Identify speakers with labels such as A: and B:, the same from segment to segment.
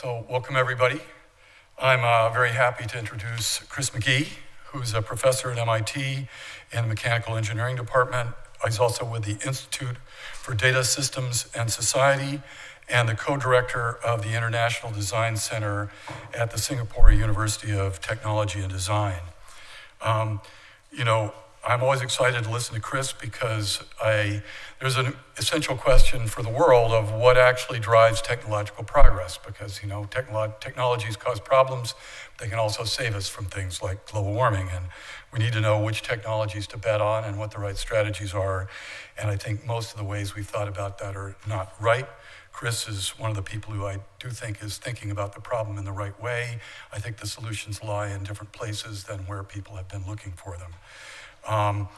A: So, welcome everybody. I'm uh, very happy to introduce Chris Magee, who's a professor at MIT in the Mechanical Engineering Department. He's also with the Institute for Data Systems and Society and the co-director of the International Design Center at the Singapore University of Technology and Design. Um, you know, I'm always excited to listen to Chris because I, there's an essential question for the world of what actually drives technological progress because, you know, technolo technologies cause problems, they can also save us from things like global warming. And we need to know which technologies to bet on and what the right strategies are. And I think most of the ways we've thought about that are not right. Chris is one of the people who I do think is thinking about the problem in the right way. I think the solutions lie in different places than where people have been looking for them. Um,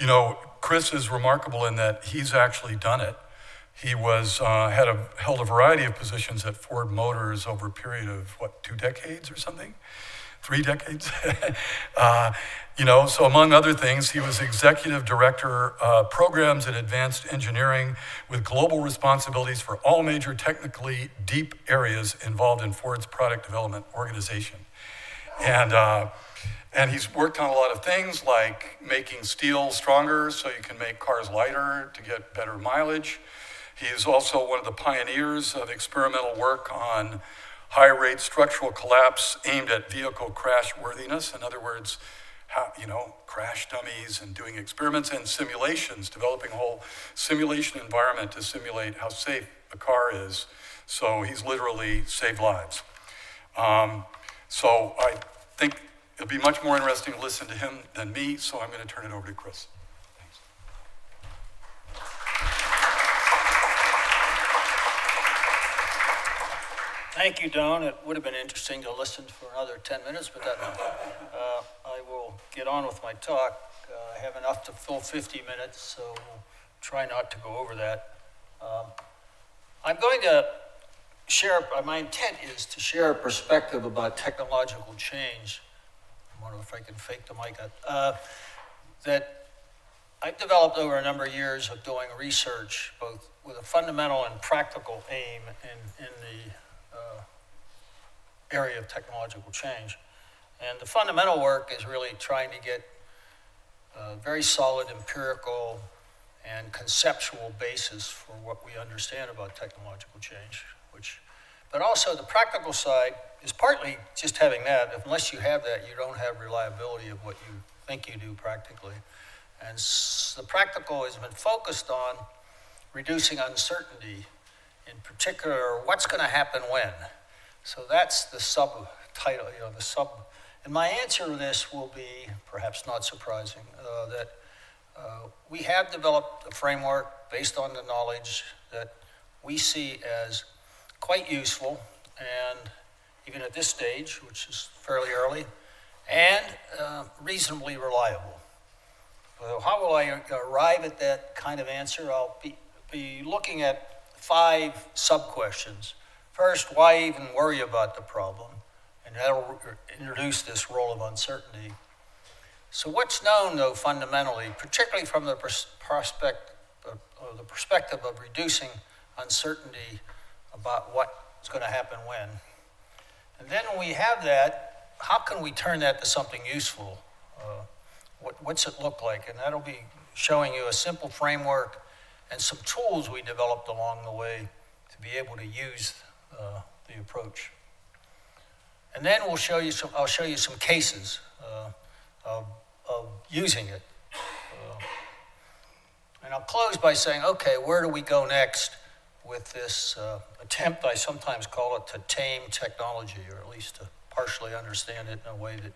A: you know, Chris is remarkable in that he's actually done it. He was uh, had a, held a variety of positions at Ford Motors over a period of what two decades or something, three decades. uh, you know, so among other things, he was executive director uh, programs in advanced engineering with global responsibilities for all major technically deep areas involved in Ford's product development organization, and. And he's worked on a lot of things like making steel stronger so you can make cars lighter to get better mileage. He's also one of the pioneers of experimental work on high rate structural collapse aimed at vehicle crash worthiness. In other words, how, you know, crash dummies and doing experiments and simulations, developing a whole simulation environment to simulate how safe a car is. So he's literally saved lives. Um, so I think It'll be much more interesting to listen to him than me, so I'm going to turn it over to Chris. Thanks.
B: Thank you, Doyne. It would have been interesting to listen for another 10 minutes, but that, uh, I will get on with my talk. Uh, I have enough to fill 50 minutes, so we'll try not to go over that. Um, I'm going to share, my intent is to share a perspective about technological change wonder if I can fake the mic. Uh, that I've developed over a number of years of doing research, both with a fundamental and practical aim in, in the uh, area of technological change. And the fundamental work is really trying to get a very solid empirical and conceptual basis for what we understand about technological change, which, but also the practical side is partly just having that. Unless you have that, you don't have reliability of what you think you do practically. And the practical has been focused on reducing uncertainty, in particular, what's going to happen when. So that's the subtitle, you know, the sub. And my answer to this will be, perhaps not surprising, uh, that uh, we have developed a framework based on the knowledge that we see as quite useful and even at this stage, which is fairly early, and uh, reasonably reliable. So how will I arrive at that kind of answer? I'll be, be looking at five sub-questions. First, why even worry about the problem? And that'll introduce this role of uncertainty. So what's known, though, fundamentally, particularly from the prospect, uh, the perspective of reducing uncertainty about what's going to happen when? And then when we have that, how can we turn that to something useful? Uh, what, what's it look like? And that'll be showing you a simple framework and some tools we developed along the way to be able to use uh, the approach. And then we'll show you some, I'll show you some cases uh, of, of, using it. Uh, and I'll close by saying, okay, where do we go next? With this uh, attempt, I sometimes call it to tame technology, or at least to partially understand it in a way that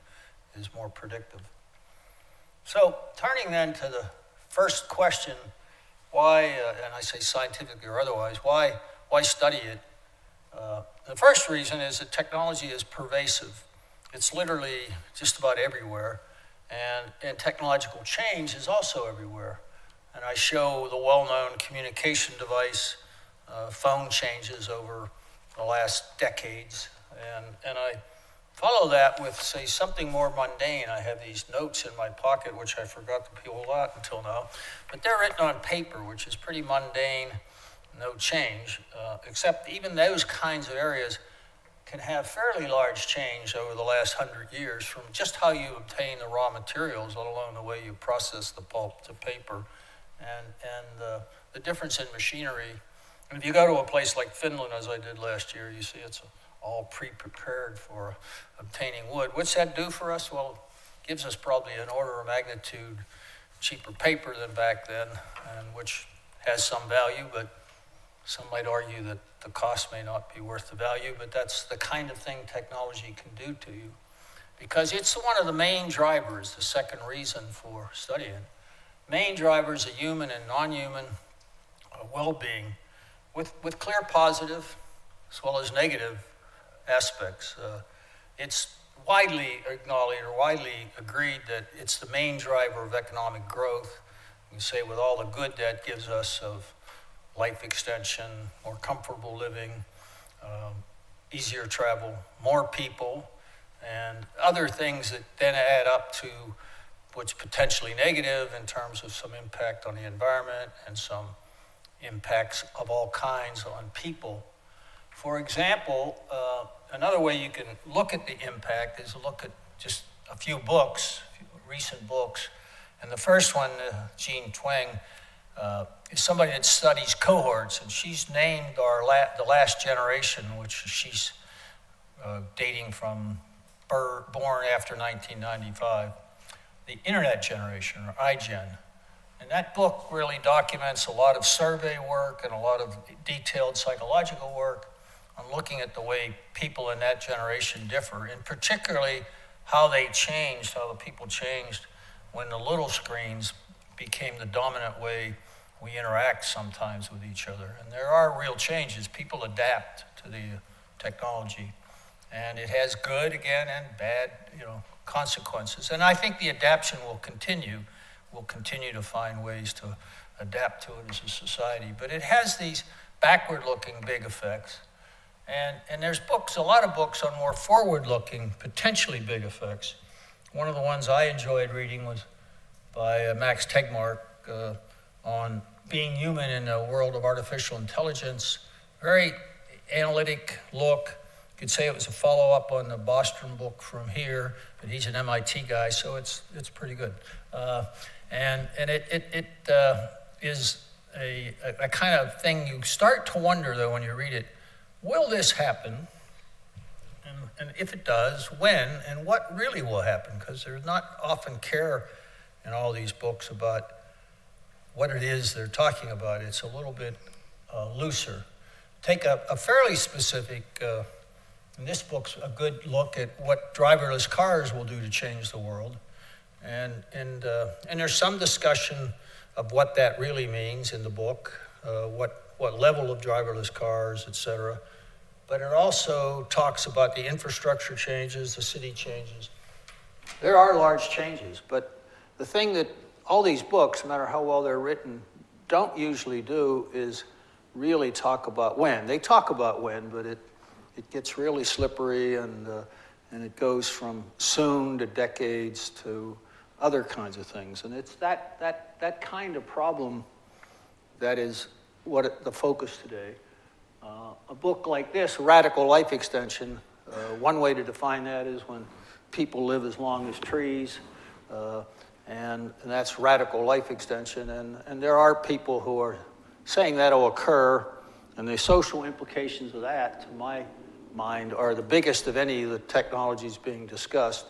B: is more predictive. So, turning then to the first question, why, uh, and I say scientifically or otherwise, why, why study it? Uh, the first reason is that technology is pervasive. It's literally just about everywhere, and, and technological change is also everywhere. And I show the well known communication device uh, phone changes over the last decades. And, and I follow that with, say, something more mundane. I have these notes in my pocket, which I forgot to pull out until now. But they're written on paper, which is pretty mundane, no change. Uh, except even those kinds of areas, can have fairly large change over the last hundred years from just how you obtain the raw materials, let alone the way you process the pulp to paper, and, and uh, the difference in machinery. And if you go to a place like Finland, as I did last year, you see it's all pre-prepared for obtaining wood. What's that do for us? Well, it gives us probably an order of magnitude cheaper paper than back then, and which has some value, but some might argue that the cost may not be worth the value, but that's the kind of thing technology can do to you. Because it's one of the main drivers, the second reason for studying. Main drivers of human and non-human uh, well-being with, with clear positive as well as negative aspects. Uh, it's widely acknowledged or widely agreed that it's the main driver of economic growth. You say with all the good that gives us of life extension, more comfortable living, um, easier travel, more people, and other things that then add up to what's potentially negative in terms of some impact on the environment and some impacts of all kinds on people. For example, uh, another way you can look at the impact is look at just a few books, recent books. And the first one, uh, Jean Twenge, uh, is somebody that studies cohorts, and she's named our la- the last generation, which she's uh, dating from born after 1995, the internet generation, or iGen. And that book really documents a lot of survey work and a lot of detailed psychological work on looking at the way people in that generation differ, and particularly how they changed, how the people changed when the little screens became the dominant way we interact sometimes with each other. And there are real changes. People adapt to the technology. And it has good, again, and bad, you know, consequences. And I think the adaptation will continue. We'll continue to find ways to adapt to it as a society. But it has these backward-looking big effects. And, and there's books, a lot of books on more forward-looking, potentially big effects. One of the ones I enjoyed reading was by uh, Max Tegmark, uh, on being human in a world of artificial intelligence. Very analytic look. You could say it was a follow up on the Bostrom book from here, but he's an MIT guy, so it's, it's pretty good. Uh, and and it, it, it uh, is a, a, kind of thing you start to wonder, though, when you read it will this happen? And, and if it does, when and what really will happen? Because there's not often care in all these books about what it is they're talking about. It's a little bit uh, looser. Take a, a fairly specific, uh, and this book's a good look at what driverless cars will do to change the world. And, and, uh, and there's some discussion of what that really means in the book, uh, what, what level of driverless cars, et cetera. But it also talks about the infrastructure changes, the city changes. There are large changes, but the thing that all these books, no matter how well they're written, don't usually do is really talk about when. They talk about when, but it, it gets really slippery and, uh, and it goes from soon to decades to other kinds of things. And it's that, that, that kind of problem that is what it, the focus today. Uh, a book like this, Radical Life Extension, uh, one way to define that is when people live as long as trees. Uh, and, and that's radical life extension. And, and there are people who are saying that will occur, and the social implications of that, to my mind, are the biggest of any of the technologies being discussed,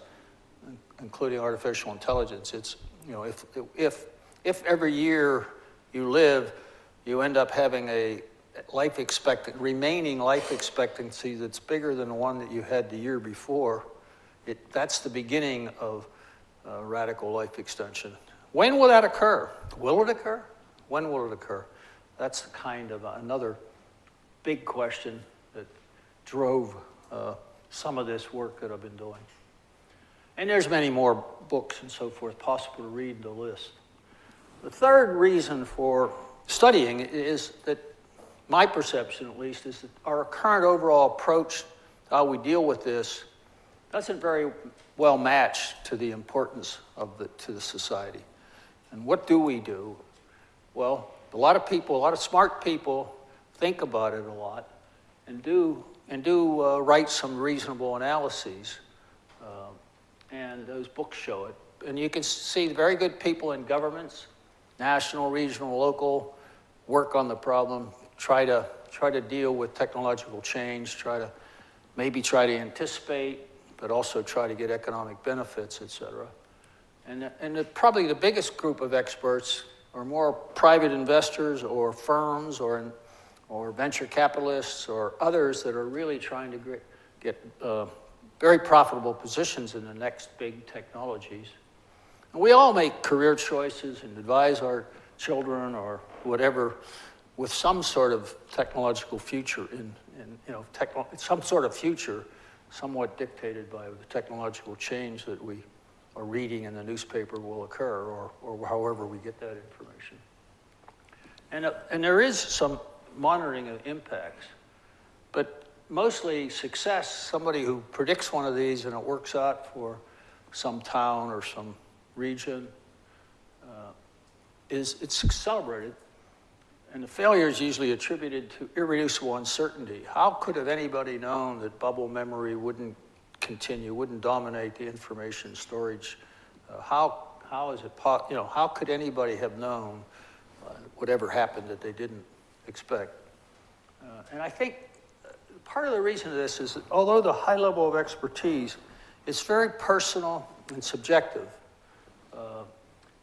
B: including artificial intelligence. It's, you know, if, if, if every year you live, you end up having a life expectancy, remaining life expectancy that's bigger than the one that you had the year before, it, that's the beginning of uh, radical life extension. When will that occur? Will it occur? When will it occur? That's kind of another big question that drove uh, some of this work that I've been doing. And there's many more books and so forth possible to read the list. The third reason for studying is that my perception at least is that our current overall approach how we deal with this doesn't very well match to the importance of the, to the society. And what do we do? Well, a lot of people, a lot of smart people think about it a lot and do and do uh, write some reasonable analyses. And those books show it. And you can see very good people in governments, national, regional, local, work on the problem, try to try to deal with technological change, try to maybe try to anticipate, but also try to get economic benefits, et cetera. And, and the, probably the biggest group of experts are more private investors or firms or, or venture capitalists or others that are really trying to get, get uh, very profitable positions in the next big technologies. And we all make career choices and advise our children or whatever with some sort of technological future in, in you know, techno- some sort of future somewhat dictated by the technological change that we are reading in the newspaper will occur or, or however we get that information. And, uh, and there is some monitoring of impacts, but mostly success, somebody who predicts one of these and it works out for some town or some region, uh, is it's celebrated and the failure is usually attributed to irreducible uncertainty. How could have anybody known that bubble memory wouldn't continue, wouldn't dominate the information storage? Uh, how, how is it, you know, how could anybody have known uh, whatever happened that they didn't expect? Uh, and I think part of the reason of this is that although the high level of expertise is very personal and subjective uh,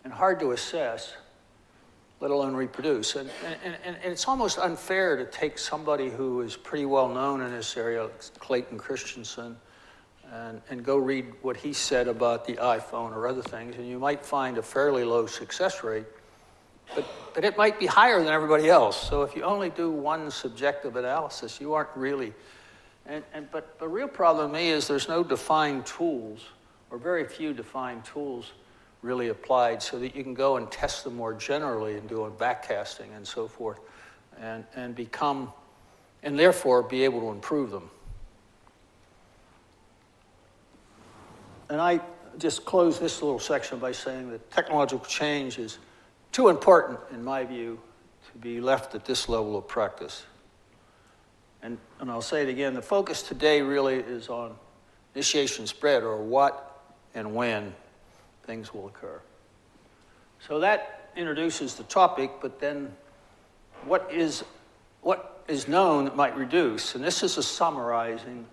B: and hard to assess, let alone reproduce. And, and, and, it's almost unfair to take somebody who is pretty well known in this area, Clayton Christensen, and, and go read what he said about the iPhone or other things, and you might find a fairly low success rate, but, but it might be higher than everybody else. So if you only do one subjective analysis, you aren't really. And, and, but the real problem to me is there's no defined tools, or very few defined tools really applied so that you can go and test them more generally and do a backcasting and so forth and, and become, and therefore be able to improve them. And I just close this little section by saying that technological change is too important, in my view, to be left at this level of practice. And, and I'll say it again, the focus today really is on initiation spread or what and when things will occur. So that introduces the topic, but then what is, what is known that might reduce? And this is a summarizing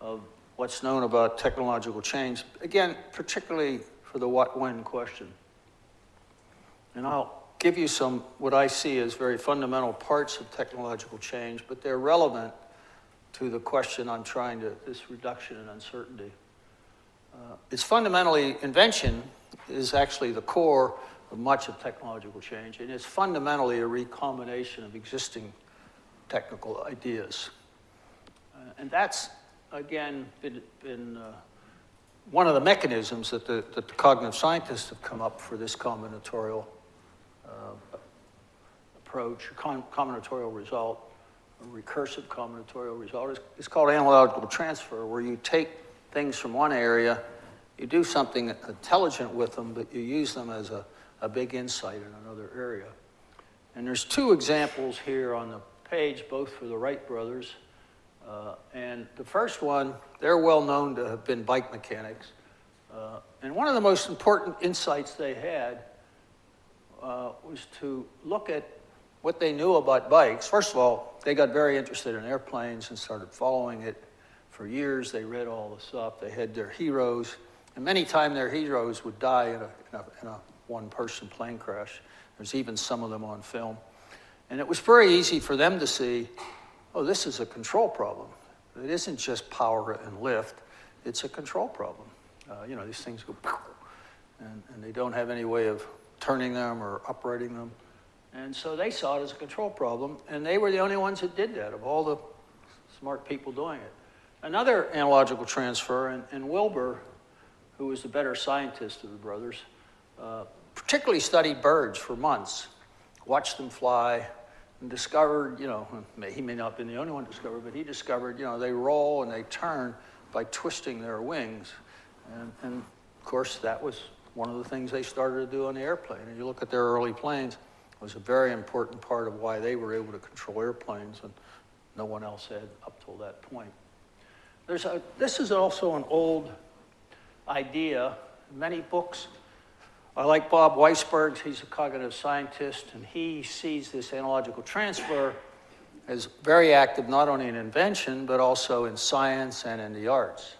B: of what's known about technological change, again, particularly for the what when question. And I'll give you some what I see as very fundamental parts of technological change, but they're relevant to the question I'm trying to, this reduction in uncertainty. Uh, it's fundamentally invention is actually the core of much of technological change, and it's fundamentally a recombination of existing technical ideas. Uh, and that's, again, been, been uh, one of the mechanisms that the, that the cognitive scientists have come up for this combinatorial approach, com combinatorial result, a recursive combinatorial result. It's, it's called analogical transfer, where you take things from one area you do something intelligent with them, but you use them as a, a big insight in another area. And there's two examples here on the page, both for the Wright brothers. Uh, and the first one, they're well known to have been bike mechanics. Uh, and one of the most important insights they had uh, was to look at what they knew about bikes. First of all, they got very interested in airplanes and started following it for years. They read all the stuff. They had their heroes. And many times their heroes would die in a, in a, a one person plane crash. There's even some of them on film. And it was very easy for them to see oh, this is a control problem. It isn't just power and lift, it's a control problem. Uh, you know, these things go, and, and they don't have any way of turning them or operating them. And so they saw it as a control problem, and they were the only ones that did that of all the smart people doing it. Another analogical transfer, and, and Wilbur who was the better scientist of the brothers, uh, particularly studied birds for months, watched them fly, and discovered, you know, he may not have been the only one to discover, but he discovered, you know, they roll and they turn by twisting their wings. And, and of course, that was one of the things they started to do on the airplane. And you look at their early planes, was a very important part of why they were able to control airplanes and no one else had up till that point. There's a, this is also an old idea, many books. I like Bob Weisberg, he's a cognitive scientist, and he sees this analogical transfer as very active not only in invention, but also in science and in the arts.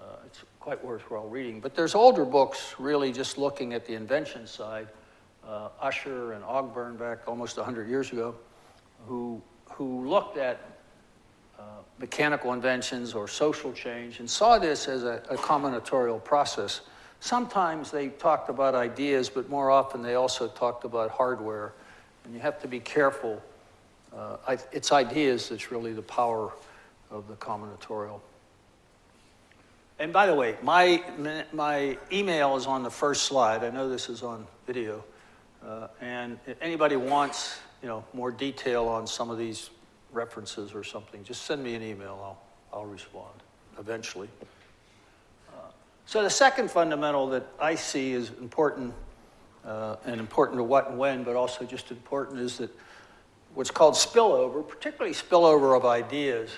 B: Uh, it's quite worthwhile reading. But there's older books really just looking at the invention side. Uh, Usher and Ogburn back almost 100 years ago, who, who looked at uh, mechanical inventions or social change and saw this as a, a combinatorial process. Sometimes they talked about ideas, but more often they also talked about hardware. And you have to be careful. Uh, I, it's ideas that's really the power of the combinatorial. And by the way, my, my email is on the first slide. I know this is on video. Uh, and if anybody wants you know, more detail on some of these references or something, just send me an email. I'll, I'll respond eventually. Uh, so the second fundamental that I see is important, uh, and important to what and when, but also just important is that what's called spillover, particularly spillover of ideas,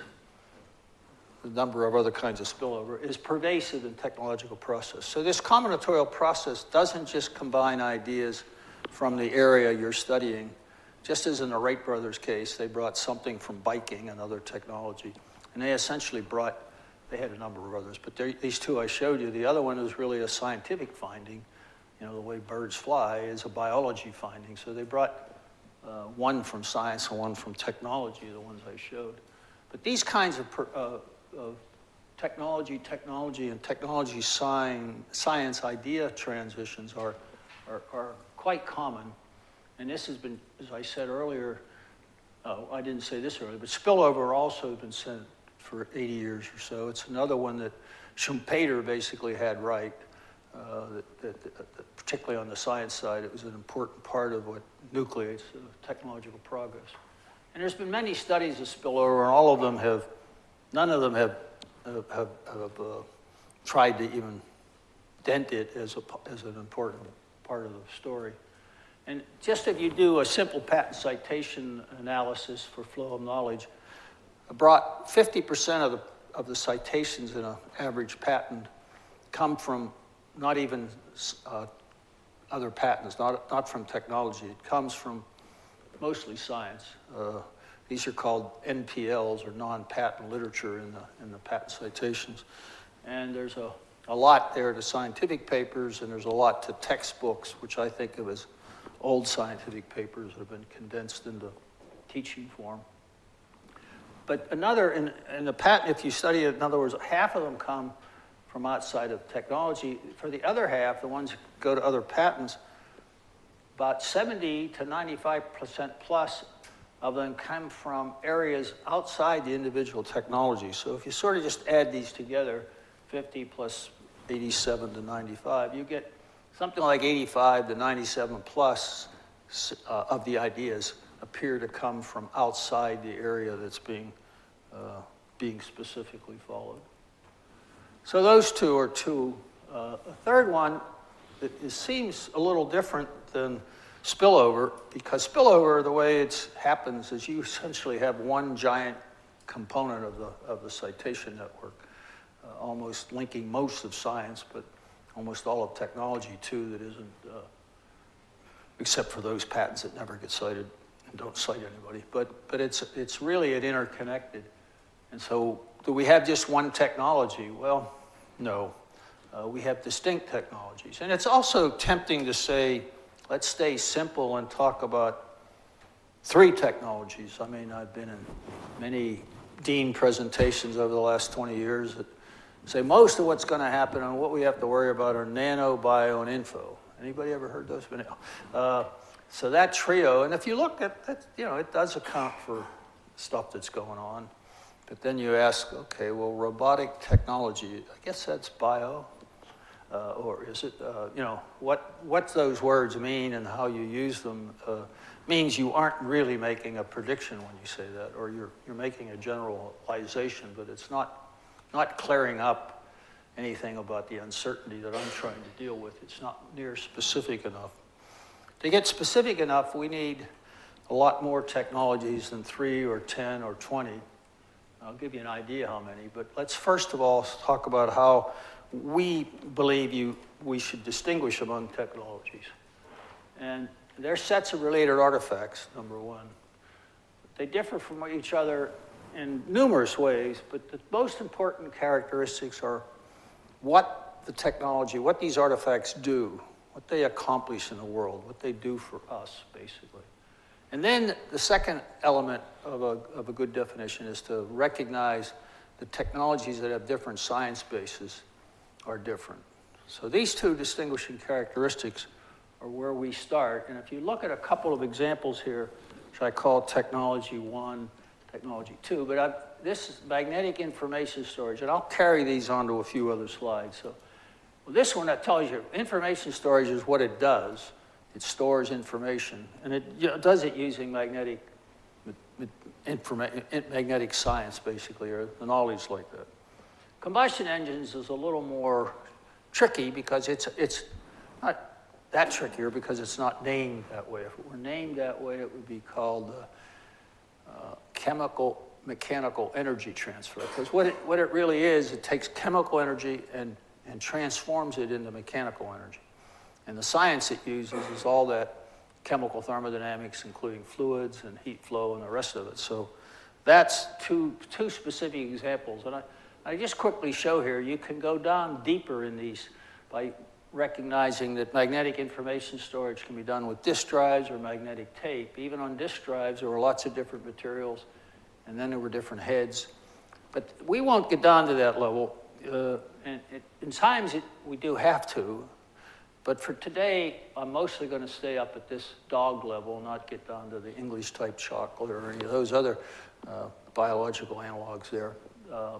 B: a number of other kinds of spillover, is pervasive in technological process. So this combinatorial process doesn't just combine ideas from the area you're studying, just as in the Wright brothers case, they brought something from biking, another technology, and they essentially brought, they had a number of others, but these two I showed you, the other one was really a scientific finding. You know, the way birds fly is a biology finding. So they brought uh, one from science and one from technology, the ones I showed. But these kinds of, uh, of technology, technology, and technology science idea transitions are, are, are quite common and this has been, as I said earlier, oh, I didn't say this earlier, but spillover also has been said for 80 years or so. It's another one that Schumpeter basically had right, uh, that, that, that, particularly on the science side, it was an important part of what nucleates technological progress. And there's been many studies of spillover, and all of them have, none of them have, have, have, have uh, tried to even dent it as, a, as an important part of the story. And just if you do a simple patent citation analysis for flow of knowledge, brought 50% of the, of the citations in an average patent come from not even uh, other patents, not, not from technology. It comes from mostly science. Uh, these are called NPLs or non-patent literature in the, in the patent citations. And there's a, a lot there to scientific papers and there's a lot to textbooks, which I think of as old scientific papers that have been condensed into teaching form. But another, in, in the patent, if you study it, in other words, half of them come from outside of technology. For the other half, the ones that go to other patents, about 70 to 95% plus of them come from areas outside the individual technology. So if you sort of just add these together, 50 plus 87 to 95, you get something like 85 to 97 plus uh, of the ideas appear to come from outside the area that's being, uh, being specifically followed. So those two are two. Uh, a third one that seems a little different than spillover, because spillover, the way it happens is you essentially have one giant component of the, of the citation network, uh, almost linking most of science, but almost all of technology too that isn't, uh, except for those patents that never get cited and don't cite anybody. But, but it's, it's really an interconnected. And so do we have just one technology? Well, no. Uh, we have distinct technologies. And it's also tempting to say, let's stay simple and talk about three technologies. I mean, I've been in many dean presentations over the last 20 years that say most of what's going to happen and what we have to worry about are nano, bio, and info. Anybody ever heard those? Uh, so that trio, and if you look at that, you know, it does account for stuff that's going on. But then you ask, okay, well, robotic technology, I guess that's bio, uh, or is it, uh, you know, what, what those words mean and how you use them uh, means you aren't really making a prediction when you say that, or you're, you're making a generalization, but it's not not clearing up anything about the uncertainty that I'm trying to deal with. It's not near specific enough. To get specific enough, we need a lot more technologies than three or 10 or 20. I'll give you an idea how many, but let's first of all talk about how we believe you, we should distinguish among technologies. And they're sets of related artifacts, number one. They differ from each other in numerous ways, but the most important characteristics are what the technology, what these artifacts do, what they accomplish in the world, what they do for us, basically. And then the second element of a, of a good definition is to recognize the technologies that have different science bases are different. So these two distinguishing characteristics are where we start. And if you look at a couple of examples here, which I call technology one, technology too, but I've, this is magnetic information storage, and I'll carry these onto a few other slides. So well, this one that tells you information storage is what it does. It stores information, and it you know, does it using magnetic, magnetic science, basically, or knowledge like that. Combustion engines is a little more tricky because it's, it's not that trickier because it's not named that way. If it were named that way, it would be called uh, uh, chemical mechanical energy transfer. Because what it, what it really is, it takes chemical energy and, and transforms it into mechanical energy. And the science it uses is all that chemical thermodynamics, including fluids and heat flow and the rest of it. So that's two, two specific examples. And I, I just quickly show here, you can go down deeper in these by recognizing that magnetic information storage can be done with disk drives or magnetic tape. Even on disk drives, there are lots of different materials, and then there were different heads. But we won't get down to that level. Uh, and it, in times, it, we do have to, but for today, I'm mostly going to stay up at this dog level, not get down to the English type chocolate or any of those other uh, biological analogs there. Uh,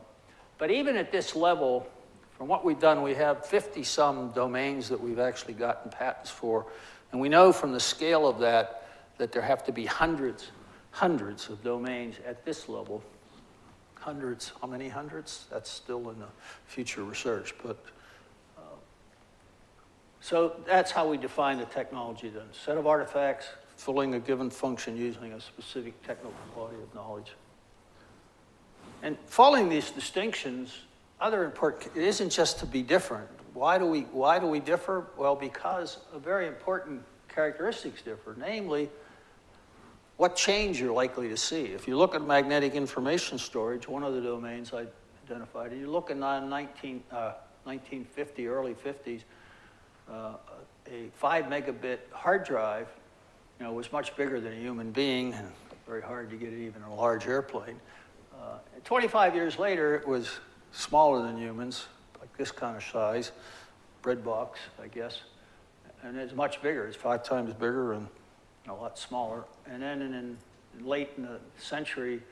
B: but even at this level, from what we've done, we have 50 some domains that we've actually gotten patents for. And we know from the scale of that that there have to be hundreds, hundreds of domains at this level. Hundreds, how many hundreds? That's still in the future research. But uh, so that's how we define the technology then. Set of artifacts, filling a given function using a specific technical body of knowledge. And following these distinctions, other important, it isn't just to be different. Why do we, why do we differ? Well, because a very important characteristics differ, namely, what change you're likely to see. If you look at magnetic information storage, one of the domains I identified, you look in 19, uh, 1950, early 50s, uh, a five megabit hard drive, you know, was much bigger than a human being, and very hard to get it even in a large airplane. Uh, 25 years later, it was smaller than humans, like this kind of size, bread box, I guess, and it's much bigger. It's five times bigger and a lot smaller. And then in, in late in the century,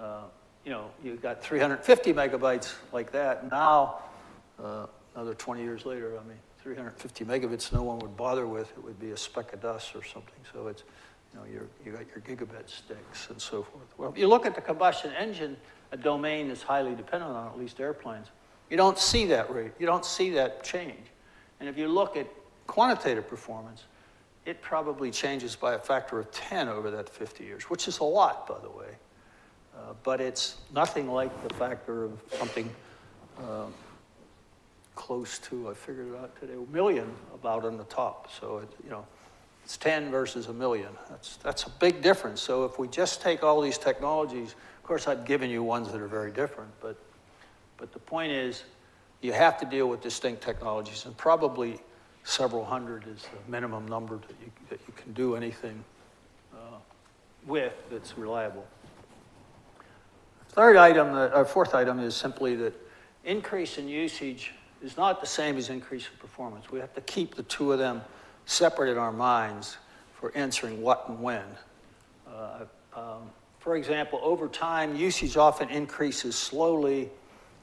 B: uh, you know, you got 350 megabytes like that. Now, uh, another 20 years later, I mean, 350 megabits no one would bother with. It would be a speck of dust or something. So it's, you know, you you got your gigabit sticks and so forth. Well, if you look at the combustion engine, a domain is highly dependent on at least airplanes. You don't see that rate. You don't see that change. And if you look at quantitative performance, it probably changes by a factor of 10 over that 50 years, which is a lot, by the way. Uh, but it's nothing like the factor of something um, close to, I figured it out today, a million about on the top. So, it, you know, it's 10 versus a million. That's, that's a big difference. So if we just take all these technologies, of course, I've given you ones that are very different, but, but the point is you have to deal with distinct technologies, and probably several hundred is the minimum number that you, that you can do anything uh, with that's reliable. Third item, or fourth item, is simply that increase in usage is not the same as increase in performance. We have to keep the two of them separate in our minds for answering what and when. Uh, um, for example, over time, usage often increases slowly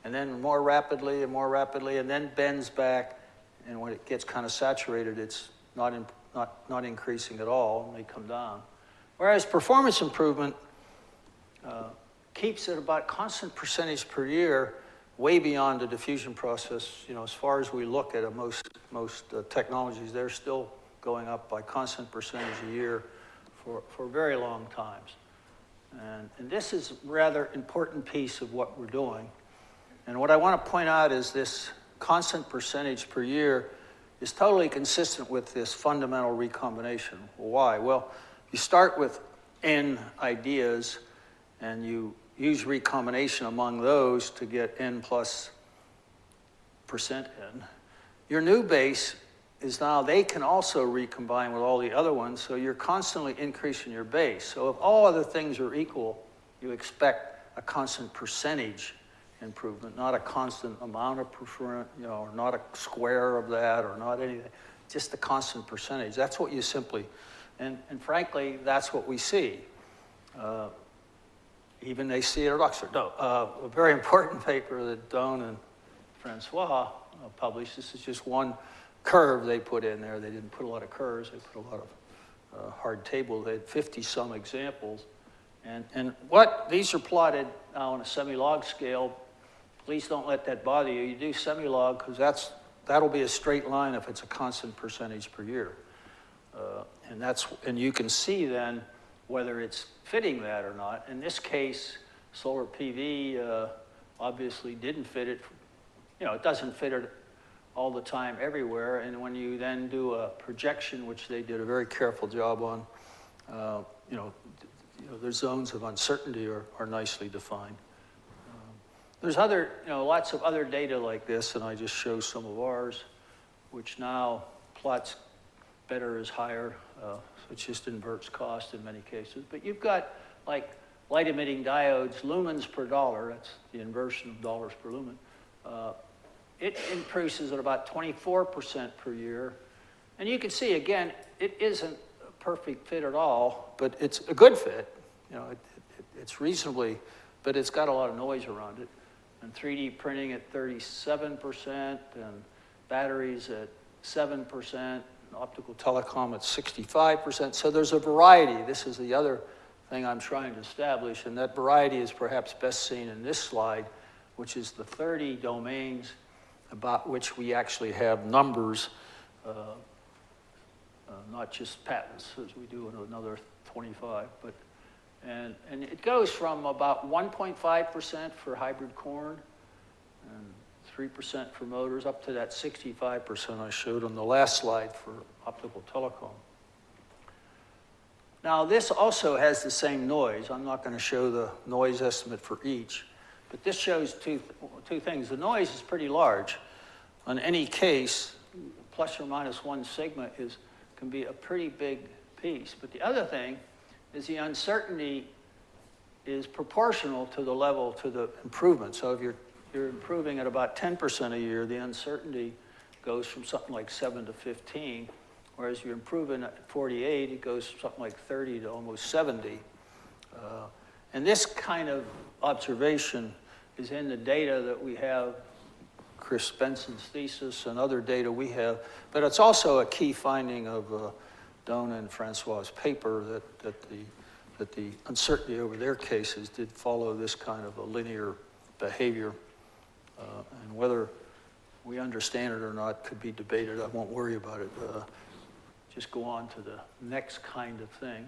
B: and then more rapidly and more rapidly and then bends back. And when it gets kind of saturated, it's not, in, not, not increasing at all, it may come down. Whereas performance improvement uh, keeps it about constant percentage per year way beyond the diffusion process. You know, as far as we look at most, most uh, technologies, they're still going up by constant percentage a year for, for very long times. And, and this is a rather important piece of what we're doing. And what I want to point out is this constant percentage per year is totally consistent with this fundamental recombination. Why? Well, you start with n ideas and you use recombination among those to get n plus percent n. Your new base is now they can also recombine with all the other ones, so you're constantly increasing your base. So if all other things are equal, you expect a constant percentage improvement, not a constant amount of preference, you know, or not a square of that, or not anything, just a constant percentage. That's what you simply, and, and frankly, that's what we see. Uh, even they see it at Oxford. No, uh, a very important paper that Doyne and Francois uh, published. This is just one curve they put in there. They didn't put a lot of curves. They put a lot of uh, hard tables. They had 50 some examples. And, and what, these are plotted now on a semi-log scale. Please don't let that bother you. You do semi-log because that's, that'll be a straight line if it's a constant percentage per year. Uh, and that's, and you can see then whether it's fitting that or not. In this case, solar PV uh, obviously didn't fit it. You know, it doesn't fit it all the time everywhere. And when you then do a projection, which they did a very careful job on, uh, you know, you know, their zones of uncertainty are, are nicely defined. There's other, you know, lots of other data like this, and I just show some of ours, which now plots better is higher. Uh, it just inverts cost in many cases. But you've got like light emitting diodes, lumens per dollar, that's the inversion of dollars per lumen. Uh, it increases at about 24% per year. And you can see, again, it isn't a perfect fit at all, but it's a good fit. You know, it, it, it's reasonably, but it's got a lot of noise around it. And 3D printing at 37%, and batteries at 7%, and optical telecom at 65%. So there's a variety. This is the other thing I'm trying to establish, and that variety is perhaps best seen in this slide, which is the 30 domains about which we actually have numbers, uh, uh, not just patents as we do in another 25, but and, and it goes from about 1.5% for hybrid corn and 3% for motors up to that 65% I showed on the last slide for optical telecom. Now this also has the same noise. I'm not going to show the noise estimate for each, but this shows two, two things. The noise is pretty large. On any case, plus or minus one sigma is, can be a pretty big piece. But the other thing is the uncertainty is proportional to the level, to the improvement. So if you're, you're improving at about 10% a year, the uncertainty goes from something like 7 to 15, whereas you're improving at 48, it goes from something like 30 to almost 70. Uh, and this kind of observation is in the data that we have Chris Benson's thesis and other data we have, but it's also a key finding of uh, Doyne and Francois' paper that, that, the, that the uncertainty over their cases did follow this kind of a linear behavior. Uh, and whether we understand it or not could be debated. I won't worry about it. Uh, just go on to the next kind of thing.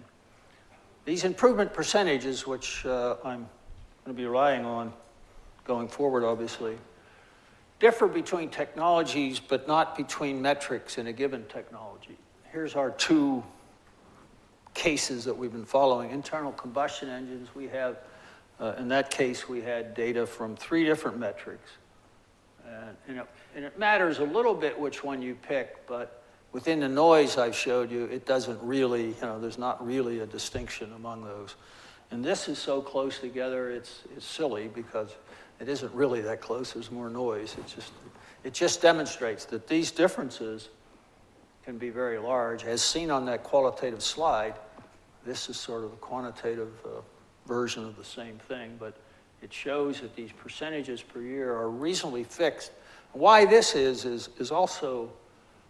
B: These improvement percentages, which uh, I'm going to be relying on going forward, obviously, differ between technologies, but not between metrics in a given technology. Here's our two cases that we've been following. Internal combustion engines, we have, uh, in that case, we had data from three different metrics. And, and, it, and it matters a little bit which one you pick, but within the noise I've showed you, it doesn't really, you know, there's not really a distinction among those. And this is so close together, it's, it's silly because it isn't really that close. There's more noise. It just, it just demonstrates that these differences can be very large. As seen on that qualitative slide, this is sort of a quantitative uh, version of the same thing, but it shows that these percentages per year are reasonably fixed. Why this is, is, is also,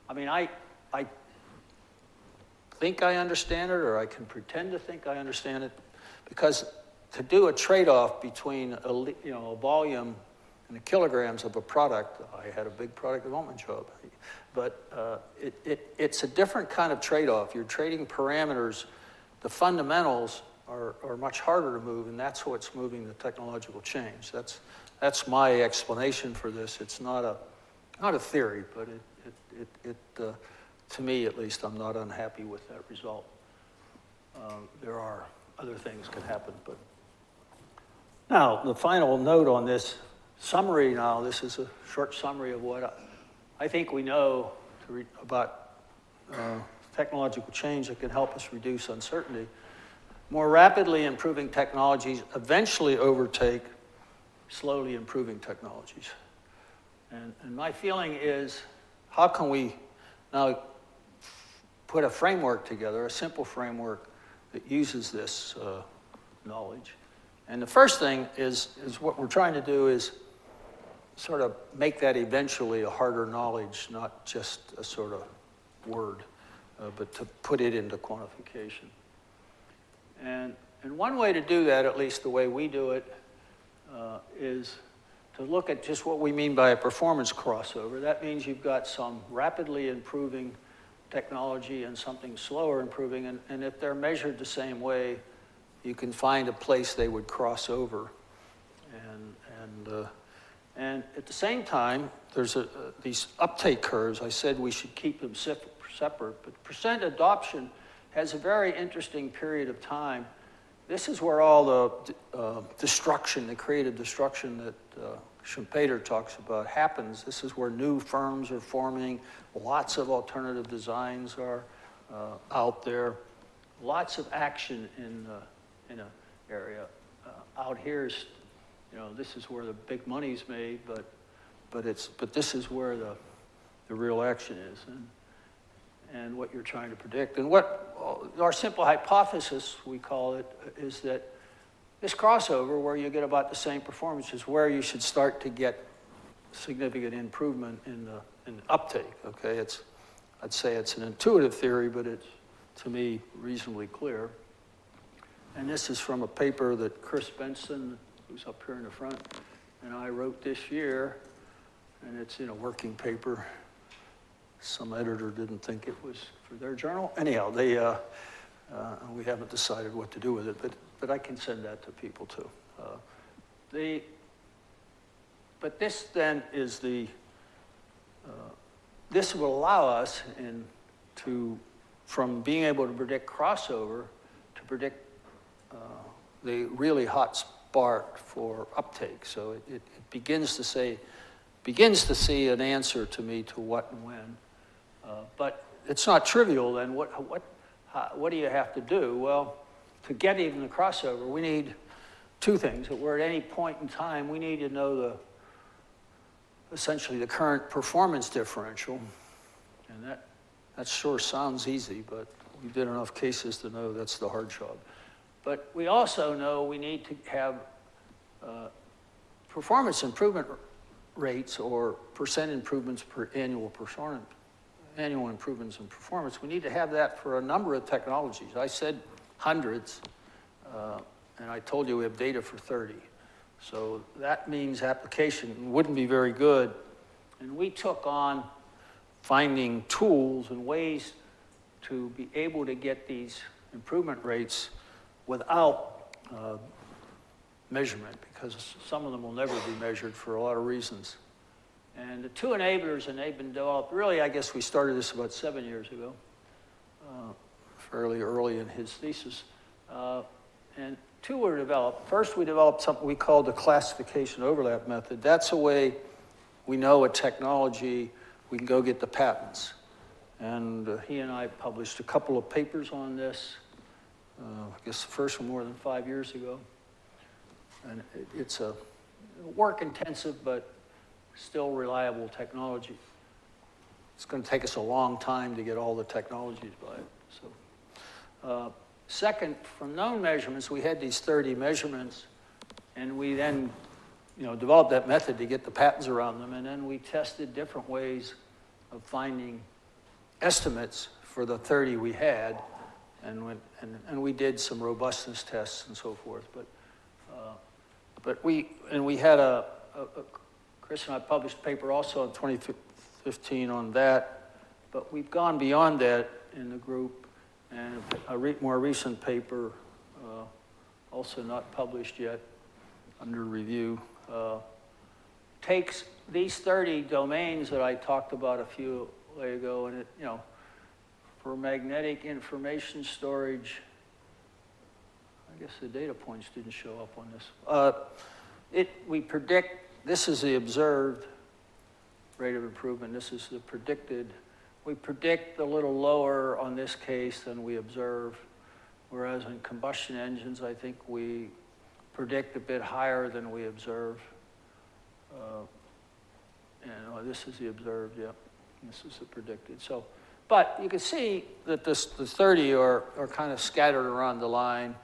B: I mean, I, I think I understand it, or I can pretend to think I understand it, because to do a trade-off between a, you know, a volume and the kilograms of a product, I had a big product development job, but uh, it, it, it's a different kind of trade-off. You're trading parameters the fundamentals are, are much harder to move, and that's what's moving the technological change. That's, that's my explanation for this. It's not a, not a theory, but it, it, it, it uh, to me at least, I'm not unhappy with that result. Um, there are other things can happen, but. Now, the final note on this summary now, this is a short summary of what I, I think we know about uh, technological change that can help us reduce uncertainty. More rapidly improving technologies eventually overtake slowly improving technologies. And, and my feeling is how can we now put a framework together, a simple framework that uses this uh, knowledge? And the first thing is, is what we're trying to do is sort of make that eventually a harder knowledge, not just a sort of word, uh, but to put it into quantification. And, and one way to do that, at least the way we do it, uh, is to look at just what we mean by a performance crossover. That means you've got some rapidly improving technology and something slower improving, and, and if they're measured the same way, you can find a place they would cross over. And, and, uh, and at the same time, there's a, uh, these uptake curves. I said we should keep them separate, but percent adoption has a very interesting period of time. This is where all the uh, destruction, the creative destruction that uh, Schumpeter talks about happens. This is where new firms are forming, lots of alternative designs are uh, out there, lots of action in uh, in an area. Uh, out here is, you know, this is where the big money's made, but, but it's, but this is where the, the real action is and, and what you're trying to predict. And what our simple hypothesis, we call it, is that this crossover where you get about the same performance is where you should start to get significant improvement in the, in uptake, okay? It's, I'd say it's an intuitive theory, but it's, to me, reasonably clear. And this is from a paper that Chris Benson, who's up here in the front, and I wrote this year, and it's in a working paper. Some editor didn't think it was for their journal. Anyhow, they, uh, uh, we haven't decided what to do with it, but, but I can send that to people too. Uh, the, but this then is the, uh, this will allow us in to, from being able to predict crossover to predict uh, the really hot spark for uptake. So it, it, begins to say, begins to see an answer to me to what and when. Uh, but it's not trivial then. What, what, how, what do you have to do? Well, to get even the crossover, we need two things. We're at any point in time, we need to know the, essentially the current performance differential. And that, that sure sounds easy, but we've did enough cases to know that's the hard job. But we also know we need to have uh, performance improvement rates or percent improvements per annual performance, annual improvements in performance. We need to have that for a number of technologies. I said hundreds, uh, and I told you we have data for 30. So that means application wouldn't be very good. And we took on finding tools and ways to be able to get these improvement rates without uh, measurement because some of them will never be measured for a lot of reasons. And the two enablers, and they've been developed, really, I guess we started this about seven years ago, uh, fairly early in his thesis. Uh, and two were developed. First, we developed something we called the classification overlap method. That's a way we know a technology, we can go get the patents. And uh, he and I published a couple of papers on this uh, I guess the first one more than five years ago. And it, it's a work intensive but still reliable technology. It's going to take us a long time to get all the technologies by it. So, uh, second, from known measurements, we had these 30 measurements, and we then, you know, developed that method to get the patents around them, and then we tested different ways of finding estimates for the 30 we had and, went, and, and we did some robustness tests and so forth. But, uh, but we, and we had a, a, a, Chris and I published a paper also in 2015 on that, but we've gone beyond that in the group And a re- more recent paper, uh, also not published yet, under review, uh, takes these 30 domains that I talked about a few ago, and it, you know, for magnetic information storage, I guess the data points didn't show up on this. Uh, It, we predict, this is the observed rate of improvement, this is the predicted. We predict a little lower on this case than we observe, whereas in combustion engines, I think we predict a bit higher than we observe. Uh, And oh, this is the observed, yep, this is the predicted. So, but you can see that this, the 30 are, are kind of scattered around the line,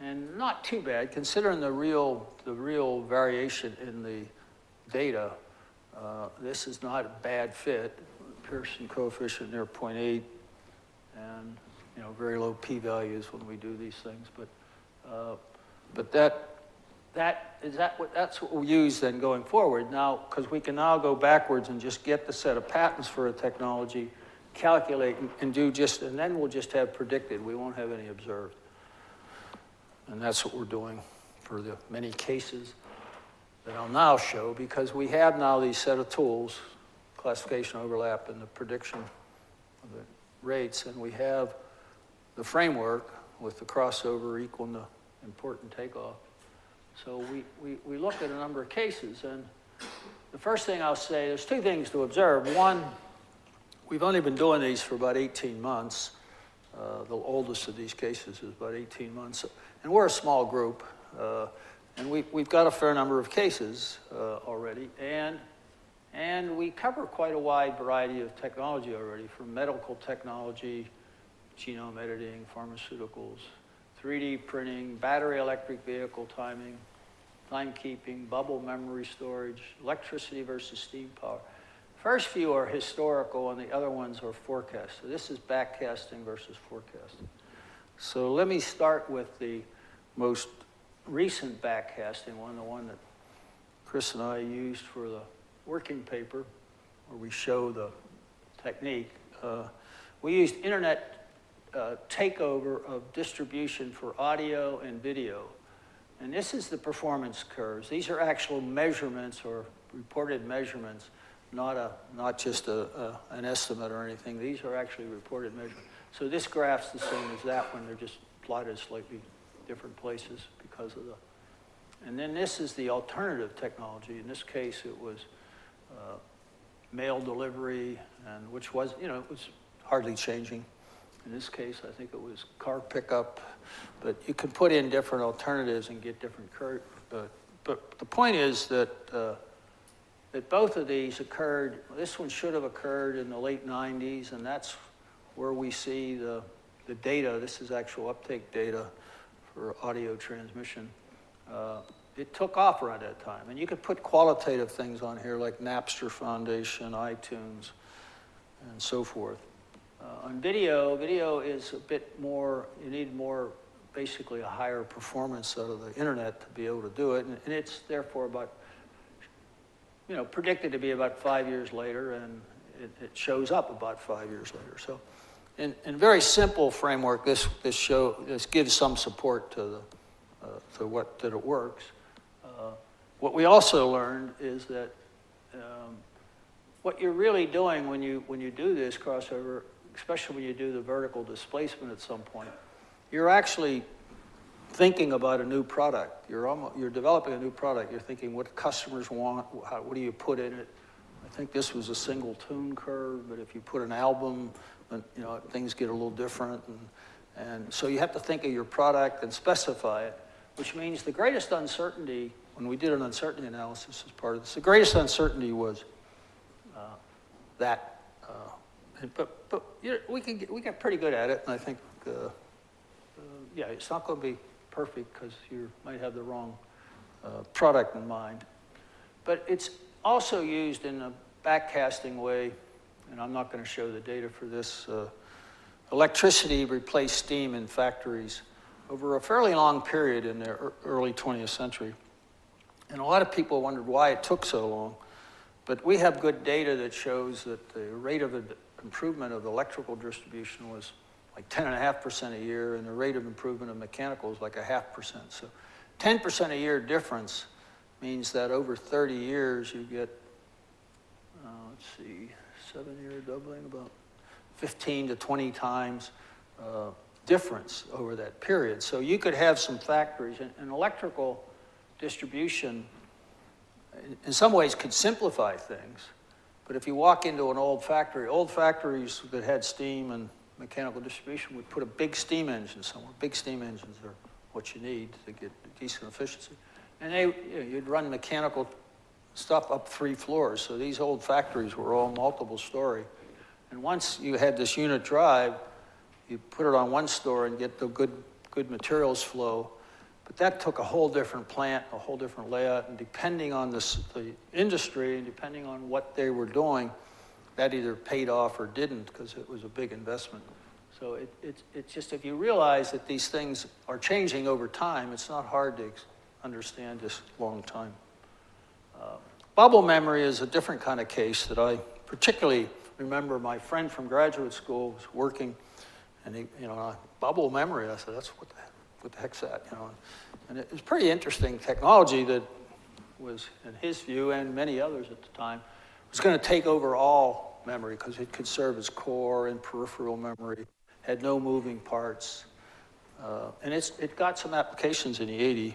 B: and not too bad, considering the real, the real variation in the data. Uh, This is not a bad fit, Pearson coefficient near 0.8, and, you know, very low p-values when we do these things, but, uh, but that, that, is that what, that's what we'll use then going forward now, because we can now go backwards and just get the set of patents for a technology, calculate and- do just, and then we'll just have predicted, we won't have any observed. And that's what we're doing for the many cases that I'll now show, because we have now these set of tools, classification overlap and the prediction of the rates, and we have the framework with the crossover equaling the important takeoff. So we, we, we looked at a number of cases, and the first thing I'll say, there's two things to observe. One, we've only been doing these for about 18 months. Uh, the oldest of these cases is about 18 months. And we're a small group, uh, and we, we've got a fair number of cases uh, already. And, and we cover quite a wide variety of technology already, from medical technology, genome editing, pharmaceuticals, 3D printing, battery electric vehicle timing, timekeeping, bubble memory storage, electricity versus steam power. First few are historical and the other ones are forecast. So this is backcasting versus forecasting. So let me start with the most recent backcasting one, the one that Chris and I used for the working paper, where we show the technique. Uh, we used internet uh, takeover of distribution for audio and video. And this is the performance curves. These are actual measurements or reported measurements, not, a, not just a, a, an estimate or anything. These are actually reported measurements. So this graph's the same as that one. They're just plotted slightly different places because of the. And then this is the alternative technology. In this case, it was uh, mail delivery, and which was, you know, it was hardly changing. In this case, I think it was car pickup, but you can put in different alternatives and get different cur, uh, but the point is that, uh, that both of these occurred, this one should have occurred in the late nineties, and that's where we see the, the data, this is actual uptake data for audio transmission. Uh, It took off around that time, and you could put qualitative things on here like Napster Foundation, iTunes, and so forth. Uh, on video, video is a bit more, you need more, basically a higher performance out of the internet to be able to do it. And, and it's therefore about, you know, predicted to be about five years later, and it, it shows up about five years later. So, in, in very simple framework, this, this show, this gives some support to the, uh, to what, that it works. Uh, what we also learned is that um, what you're really doing when you, when you do this crossover, especially when you do the vertical displacement at some point, you're actually thinking about a new product. You're almost, you're developing a new product. You're thinking what customers want, how, what do you put in it? I think this was a single tune curve, but if you put an album, you know, things get a little different. And, and so you have to think of your product and specify it, which means the greatest uncertainty, when we did an uncertainty analysis as part of this, the greatest uncertainty was uh, that. Uh, but but you know, we can get, we got pretty good at it, and I think, uh, uh, yeah, it's not going to be perfect because you might have the wrong uh, product in mind. But it's also used in a backcasting way, and I'm not going to show the data for this. Uh, electricity replaced steam in factories over a fairly long period in the early 20th century. And a lot of people wondered why it took so long. But we have good data that shows that the rate of improvement of electrical distribution was like 10.5% a year, and the rate of improvement of mechanical is like a half percent. So 10% a year difference means that over 30 years, you get, uh, let's see, seven-year doubling, about 15 to 20 times uh, difference over that period. So you could have some factories, and, and electrical distribution, in, in some ways, could simplify things. But if you walk into an old factory, old factories that had steam and mechanical distribution would put a big steam engine somewhere. Big steam engines are what you need to get decent efficiency. And they, you you'd run mechanical stuff up three floors. So these old factories were all multiple story. And once you had this unit drive, you put it on one store and get the good, good materials flow. But that took a whole different plant, a whole different layout, and depending on this, the industry and depending on what they were doing, that either paid off or didn't because it was a big investment. So it, it, it's just if you realize that these things are changing over time, it's not hard to understand this long time. Uh, bubble memory is a different kind of case that I particularly remember my friend from graduate school was working, and he, you know, bubble memory. I said, "That's what the, what the heck's that?" You know, and it was pretty interesting technology that was, in his view, and many others at the time, was going to take over all memory because it could serve as core and peripheral memory, had no moving parts, uh, and it's, it got some applications in the 80s,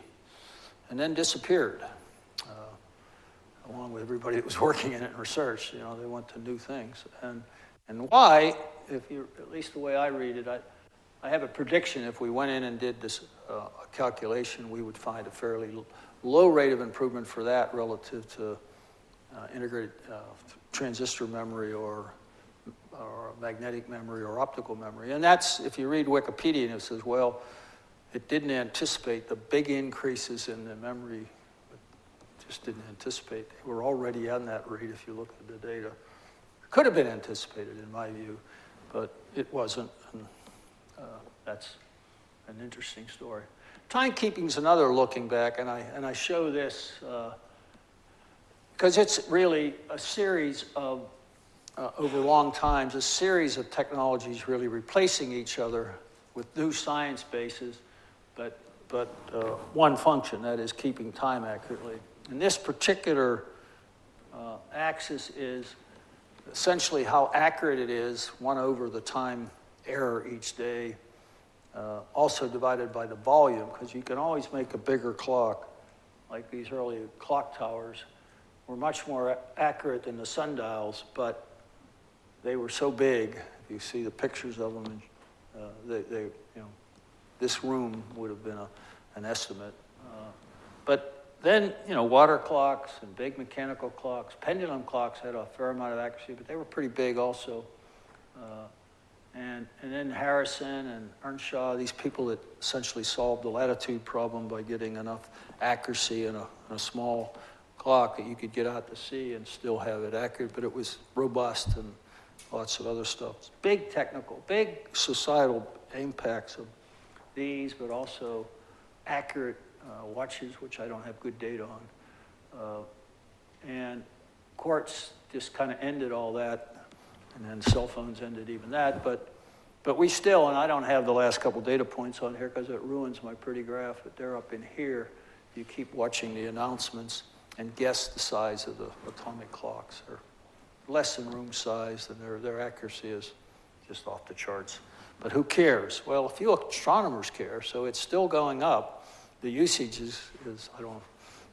B: and then disappeared along with everybody that was working in it in research. You know, they went to new things. And, and why, if you, at least the way I read it, I, I have a prediction if we went in and did this uh, calculation, we would find a fairly low rate of improvement for that relative to uh, integrated uh, transistor memory or, or magnetic memory or optical memory. And that's, if you read Wikipedia, and it says, well, it didn't anticipate the big increases in the memory just didn't anticipate. They were already on that rate if you look at the data. It Could have been anticipated, in my view, but it wasn't. And, uh, that's an interesting story. Timekeeping is another looking back, and I, and I show this because it's really a series of, uh, over long times, a series of technologies really replacing each other with new science bases, but, but uh, one function, that is keeping time accurately. And this particular uh, axis is essentially how accurate it is, one over the time error each day, uh, also divided by the volume, because you can always make a bigger clock, like these early clock towers were much more accurate than the sundials, but they were so big. You see the pictures of them, uh, they, they, you know, this room would have been a, an estimate. Uh, but then, you know, water clocks and big mechanical clocks, pendulum clocks had a fair amount of accuracy, but they were pretty big also. Uh, and, and then Harrison and Earnshaw, these people that essentially solved the latitude problem by getting enough accuracy in a, in a small that you could get out to sea and still have it accurate, but it was robust and lots of other stuff. Big technical, big societal impacts of these, but also accurate uh, watches, which I don't have good data on. Uh, and quartz just kind of ended all that, and then cell phones ended even that. But, but we still, and I don't have the last couple data points on here because it ruins my pretty graph, but they're up in here. You keep watching the announcements and guess the size of the atomic clocks. Or less than room size, and their, their accuracy is just off the charts. But who cares? Well, a few astronomers care, so it's still going up the usage is, is, I don't,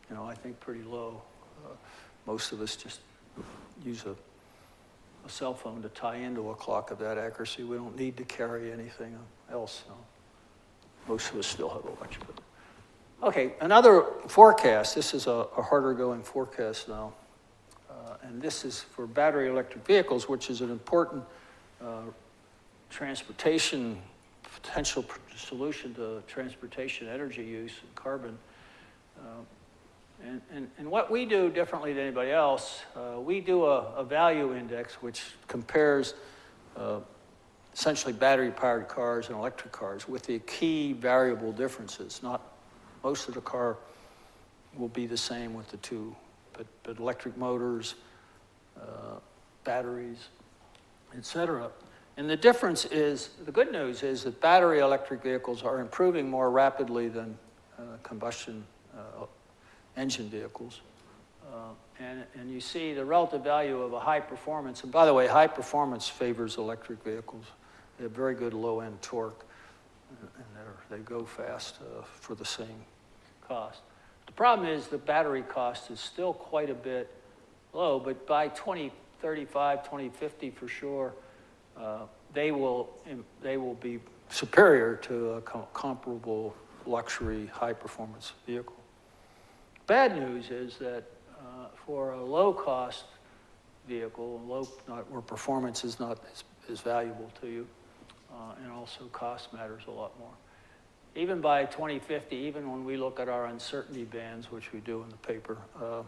B: you know, I think pretty low. Uh, most of us just use a, a cell phone to tie into a clock of that accuracy. We don't need to carry anything else. Most of us still have a watch. But. Okay, another forecast. This is a, a harder going forecast now. Uh, and this is for battery electric vehicles, which is an important uh, transportation potential solution to transportation energy use and carbon. Uh, and, and, and, what we do differently than anybody else, uh, we do a, a, value index which compares uh, essentially battery-powered cars and electric cars with the key variable differences. Not most of the car will be the same with the two, but, but electric motors, uh, batteries, etc. And the difference is, the good news is that battery electric vehicles are improving more rapidly than uh, combustion uh, engine vehicles. Uh, and, and you see the relative value of a high performance, and by the way, high performance favors electric vehicles. They have very good low end torque, and they're- they go fast uh, for the same cost. The problem is the battery cost is still quite a bit low, but by 2035, 2050 for sure, uh, they will, they will be superior to a co- comparable luxury, high-performance vehicle. Bad news is that uh, for a low-cost vehicle, low, not, where performance is not as, as valuable to you, uh, and also cost matters a lot more. Even by 2050, even when we look at our uncertainty bands, which we do in the paper, uh,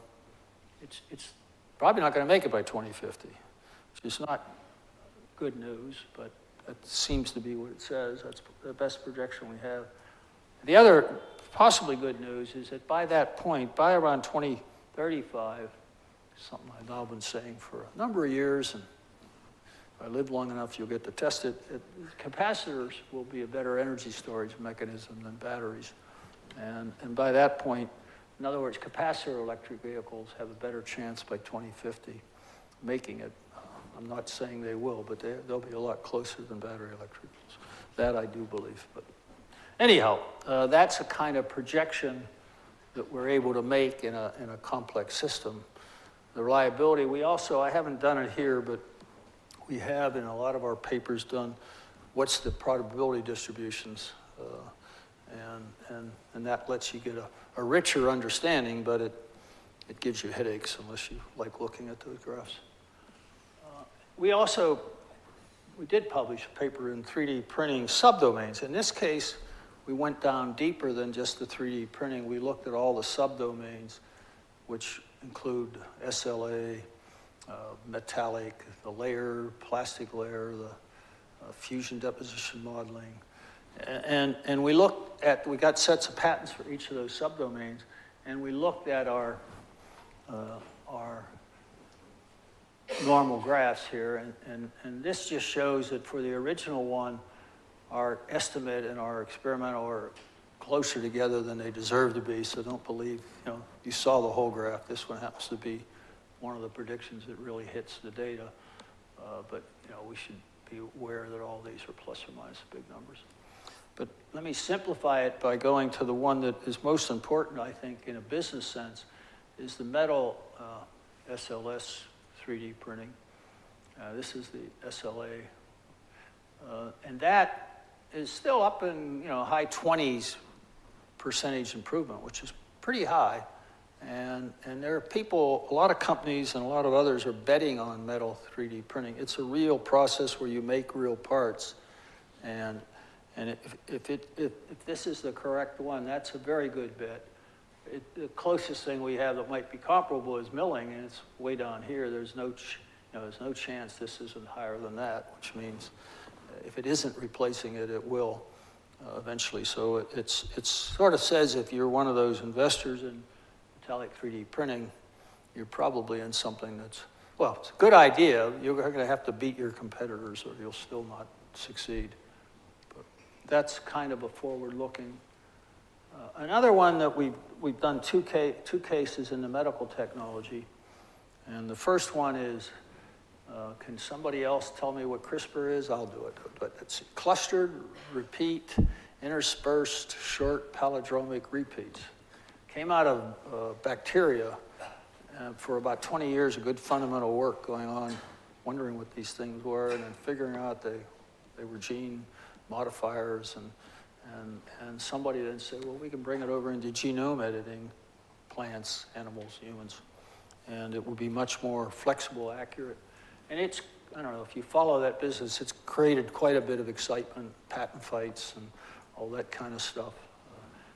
B: it's, it's probably not going to make it by 2050, which is not good news, but that seems to be what it says. That's the best projection we have. The other possibly good news is that by that point, by around 2035, something I've been saying for a number of years, and I live long enough, you'll get to test it, it capacitors will be a better energy storage mechanism than batteries. And, and by that point, in other words, capacitor electric vehicles have a better chance by 2050 making it. I'm not saying they will, but they, they'll be a lot closer than battery electric vehicles. That I do believe. But anyhow, uh, that's a kind of projection that we're able to make in a, in a complex system. The reliability, we also, I haven't done it here, but we have in a lot of our papers done what's the probability distributions. Uh, and, and, and that lets you get a, a richer understanding, but it, it gives you headaches unless you like looking at those graphs. Uh, we also, we did publish a paper in 3D printing subdomains. In this case, we went down deeper than just the 3D printing. We looked at all the subdomains, which include SLA, metallic, the layer, plastic layer, the uh, fusion deposition modeling, and, and we looked at, we got sets of patents for each of those subdomains, and we looked at our, uh, our normal graphs here, and, and, and this just shows that for the original one, our estimate and our experimental are closer together than they deserve to be, so don't believe, you know, you saw the whole graph. This one happens to be one of the predictions that really hits the data, uh, but, you know, we should be aware that all these are plus or minus big numbers. But let me simplify it by going to the one that is most important, I think, in a business sense, is the metal uh, SLS 3D printing. Uh, this is the SLA. Uh, and that is still up in, you know, high 20s percentage improvement, which is pretty high. And, and there are people, a lot of companies and a lot of others are betting on metal 3D printing. It's a real process where you make real parts. And and if, if, it, if, if this is the correct one, that's a very good bet. It, the closest thing we have that might be comparable is milling, and it's way down here. There's no, you know, there's no chance this isn't higher than that, which means uh, if it isn't replacing it, it will uh, eventually. So it, it's, it sort of says if you're one of those investors in metallic 3D printing, you're probably in something that's, well, it's a good idea. You're going to have to beat your competitors or you'll still not succeed But that's kind of a forward-looking. Uh, another one that we've, we've done two, ca- two cases in the medical technology. And the first one is, uh, can somebody else tell me what CRISPR is? I'll do it. But it's clustered, repeat, interspersed, short palindromic repeats. Came out of uh, bacteria uh, for about 20 years of good fundamental work going on, wondering what these things were, and then figuring out they, they were gene modifiers and, and, and somebody then said, well, we can bring it over into genome editing, plants, animals, humans, and it will be much more flexible, accurate. And it's, I don't know, if you follow that business, it's created quite a bit of excitement, patent fights, and all that kind of stuff.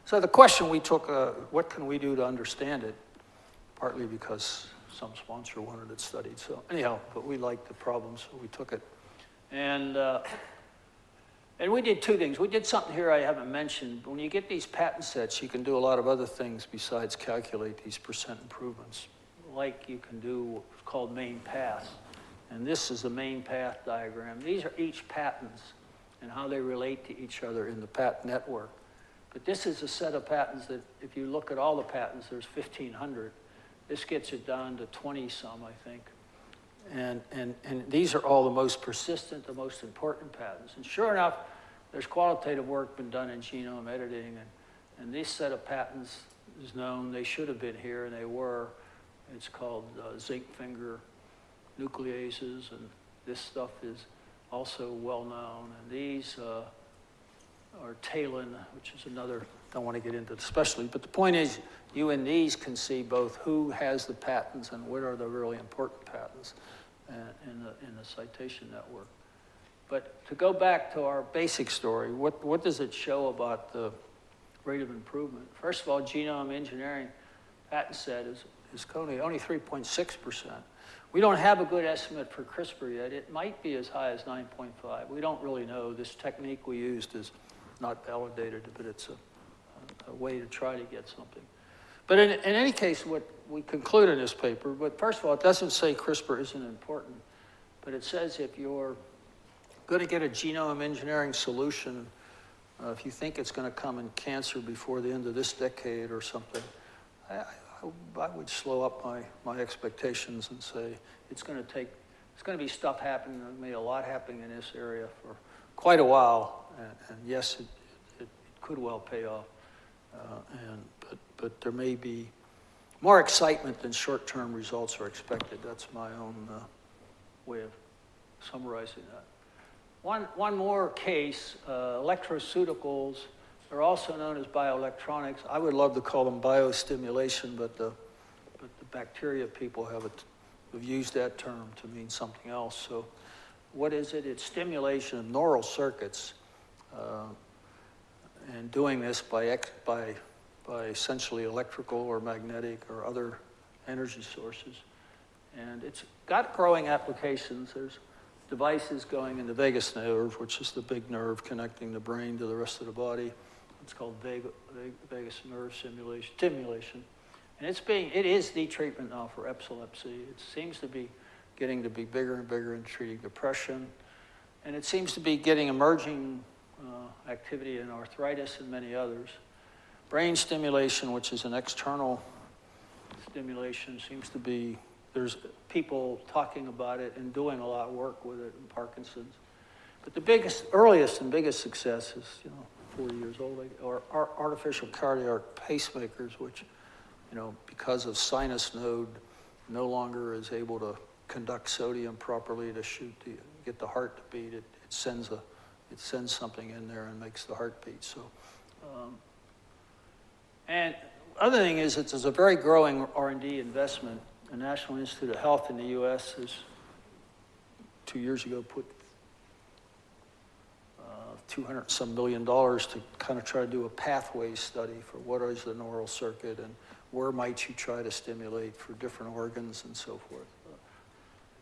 B: So the question we took, uh, what can we do to understand it? Partly because some sponsor wanted it studied. So anyhow, but we liked the problem, so we took it. And uh, and we did two things. We did something here I haven't mentioned. When you get these patent sets, you can do a lot of other things besides calculate these percent improvements. Like you can do what's called main path. And this is the main path diagram. These are each patents and how they relate to each other in the patent network. But this is a set of patents that, if you look at all the patents, there's 1,500. This gets it down to 20-some, I think. And, and, and these are all the most persistent, the most important patents. And sure enough, there's qualitative work been done in genome editing, and, and this set of patents is known. They should have been here, and they were. It's called uh, zinc finger nucleases, and this stuff is also well known. And these uh, are TALEN, which is another, don't want to get into especially, but the point is, you and these can see both who has the patents and what are the really important patents in the, in the citation network. But to go back to our basic story, what, what does it show about the rate of improvement? First of all, genome engineering patent set is, is only, only 3.6%. We don't have a good estimate for CRISPR yet. It might be as high as 9.5. We don't really know. This technique we used is not validated, but it's a, a way to try to get something. But in, in any case, what we conclude in this paper, but first of all, it doesn't say CRISPR isn't important, but it says if you're going to get a genome engineering solution, uh, if you think it's going to come in cancer before the end of this decade or something, I, I, I would slow up my, my expectations and say it's going to take, it's going to be stuff happening, going a lot happening in this area for quite a while, and, and yes, it, it, it, could well pay off, uh, and, but, but there may be more excitement than short-term results are expected. That's my own uh, way of summarizing that. One, one more case, uh, electroceuticals are also known as bioelectronics. I would love to call them biostimulation, but the, but the bacteria people have, a, have used that term to mean something else. So what is it? It's stimulation of neural circuits Uh, and doing this by, by, by essentially electrical or magnetic or other energy sources. And it's got growing applications. There's devices going in the vagus nerve, which is the big nerve connecting the brain to the rest of the body. It's called vagus nerve stimulation. And it's being, it is the treatment now for epilepsy. It seems to be getting to be bigger and bigger in treating depression. And it seems to be getting emerging uh, activity in arthritis and many others. Brain stimulation, which is an external stimulation, seems to be, there's people talking about it and doing a lot of work with it in Parkinson's. But the biggest, earliest and biggest success is, you know, 40 years old, or artificial cardiac pacemakers, which, you know, because of sinus node, no longer is able to conduct sodium properly to shoot the, get the heart to beat. It, it sends a, it sends something in there and makes the heart beat. So, um, and other thing is, it's, a very growing R&D investment. The National Institute of Health in the U.S. has two years ago put 200 some million dollars to kind of try to do a pathway study for what is the neural circuit and where might you try to stimulate for different organs and so forth.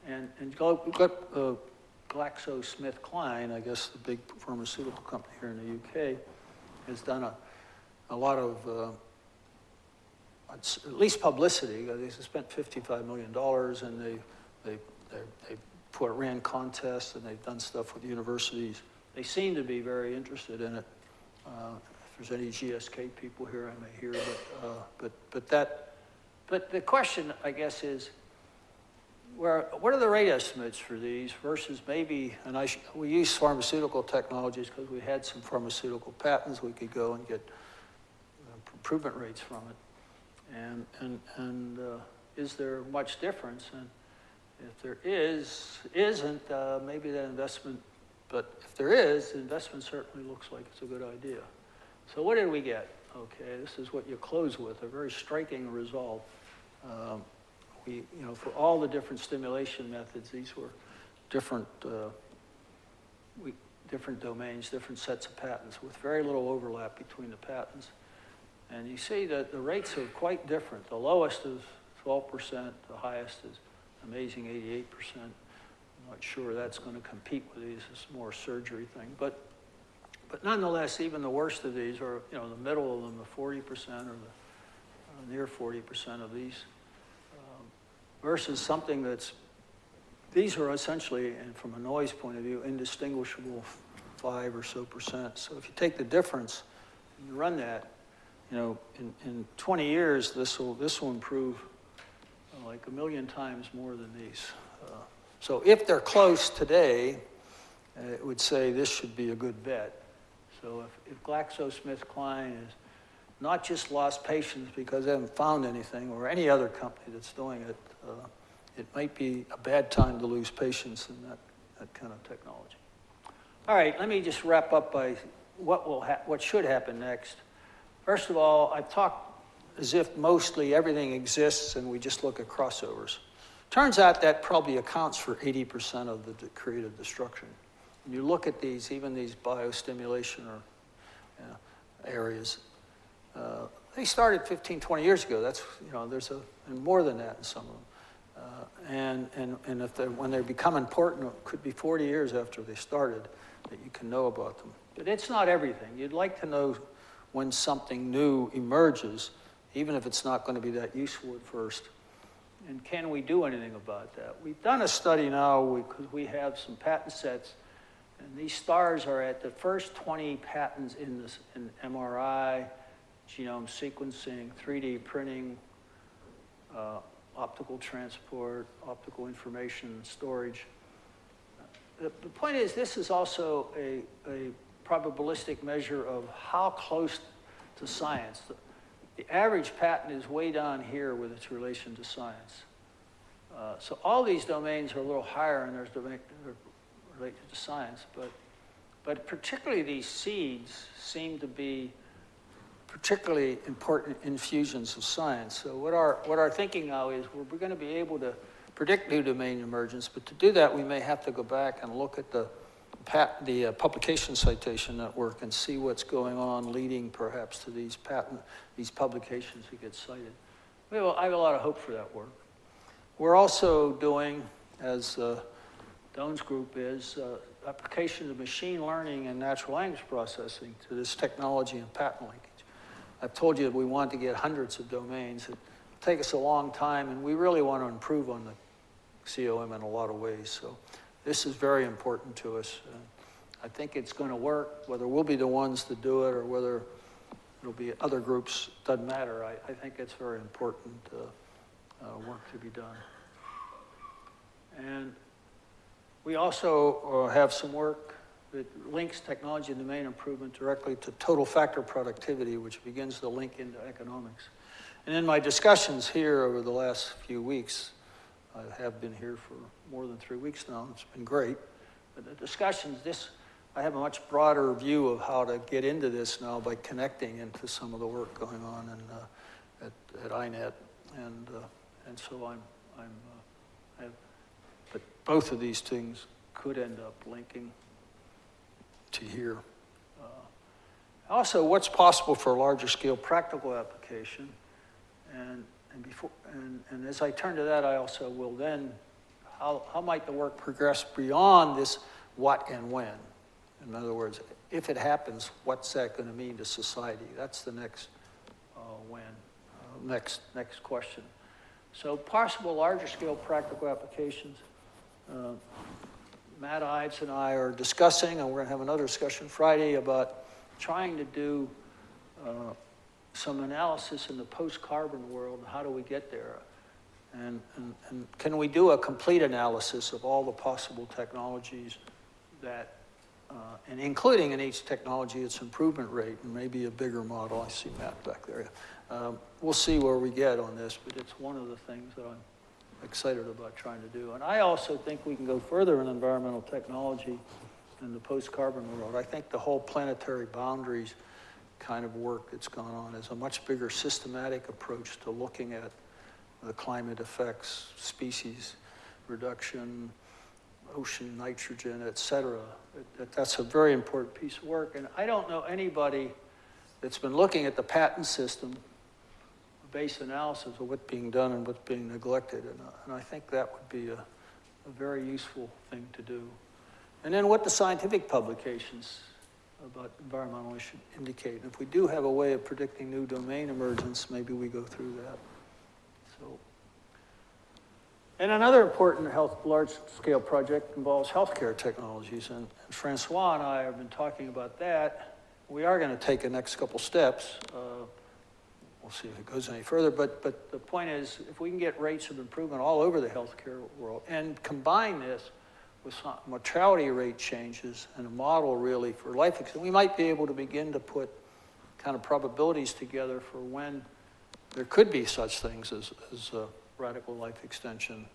B: And, and uh, GlaxoSmithKline, I guess the big pharmaceutical company here in the UK, has done a, a lot of, uh, at least publicity. They spent $55 million and they, they, they, they put, ran contests and they've done stuff with universities they seem to be very interested in it. Uh, if there's any GSK people here, I may hear, but, uh, but, but that, but the question, I guess, is, where, what are the rate estimates for these versus maybe, and I we use pharmaceutical technologies because we had some pharmaceutical patents we could go and get uh, improvement rates from it. And, and, and uh, is there much difference? And if there is, isn't, uh, maybe that investment but if there is, the investment certainly looks like it's a good idea. So what did we get? Okay, this is what you close with, a very striking result. Um, you know, for all the different stimulation methods, these were different, uh, we, different domains, different sets of patents with very little overlap between the patents. And you see that the rates are quite different. The lowest is 12%, the highest is amazing 88% I'm not sure that's going to compete with these. It's more surgery thing. But, but nonetheless, even the worst of these, are, you know, the middle of them, the 40% or the uh, near 40% of these, versus something that's these are essentially, and from a noise point of view, indistinguishable five or so percent. So if you take the difference and you run that, you know, in, in 20 years, this will, this will improve uh, like a million times more than these. Uh, So if they're close today, uh, it would say this should be a good bet. So if, if GlaxoSmithKline is not just lost patients because they haven't found anything, or any other company that's doing it, uh, it might be a bad time to lose patients in that, that kind of technology. All right, let me just wrap up by what will what should happen next. First of all, I've talked as if mostly everything exists and we just look at crossovers. Turns out that probably accounts for 80% of the creative destruction. When you look at these, even these biostimulation or areas, uh, they started 15, 20 years ago. That's, you know, there's a, more than that in some of them. Uh, and, and, and if they when they become important, it could be 40 years after they started that you can know about them. But it's not everything. You'd like to know when something new emerges, even if it's not going to be that useful at first. And can we do anything about that? We've done a study now because we have some patent sets, and these stars are at the first 20 patents in this in MRI, genome sequencing, 3D printing, uh, optical transport, optical information storage. The, the point is, this is also a, a probabilistic measure of how close to science. The, the average patent is way down here with its relation to science. Uh, so all these domains are a little higher in their domain related to science, but, but particularly these seeds seem to be particularly important infusions of science. So what our, what our thinking now is we're, going to be able to predict new domain emergence, but to do that we may have to go back and look at the, the uh, publication citation network and see what's going on leading perhaps to these patent, these publications that get cited. We have, I have a lot of hope for that work. We're also doing, as uh, Doyne's group is, uh, application of machine learning and natural language processing to this technology and patent linkage. I've told you that we want to get hundreds of domains. It take us a long time, and we really want to improve on the COM in a lot of ways. So this is very important to us. Uh, I think it's going to work, whether we'll be the ones to do it or whether it'll be other groups, doesn't matter. I, I think it's very important uh, uh, work to be done. And we also uh, have some work that links technology and domain improvement directly to total factor productivity, which begins to link into economics. And in my discussions here over the last few weeks, I have been here for more than three weeks now, it's been great. But the discussions, this, I have a much broader view of how to get into this now by connecting into some of the work going on in, uh, at, at INET. And, uh, and so I'm, I'm, uh, I have, but both of these things could end up linking to here. Uh, Also, what's possible for a larger scale practical application? And, and before, and, and as I turn to that, I also will then, how, how might the work progress beyond this what and when? In other words, if it happens, what's that going to mean to society? That's the next uh, when, uh, next, next question. So possible larger scale practical applications. Uh, Matt Ives and I are discussing, and we're going to have another discussion Friday about trying to do uh, some analysis in the post-carbon world. How do we get there? And, and, and can we do a complete analysis of all the possible technologies that, uh, and including in each technology its improvement rate and maybe a bigger model? I see Matt back there. Um, we'll see where we get on this, but it's one of the things that I'm excited about trying to do. And I also think we can go further in environmental technology in the post-carbon world. I think the whole planetary boundaries kind of work that's gone on is a much bigger systematic approach to looking at the climate effects, species reduction, ocean nitrogen, et cetera. That- That's a very important piece of work. And I don't know anybody that's been looking at the patent system base analysis of what's being done and what's being neglected. And, uh, and I think that would be a, a very useful thing to do. And then what the scientific publications about environmental issues indicate. And if we do have a way of predicting new domain emergence, maybe we go through that. So And another important health, large-scale project involves healthcare technologies, and and Francois and I have been talking about that. We are going to take the next couple steps. Uh, We'll see if it goes any further, but, but the point is, if we can get rates of improvement all over the healthcare world and combine this with some mortality rate changes and a model really for life, we might be able to begin to put kind of probabilities together for when there could be such things as, as uh, radical life extension.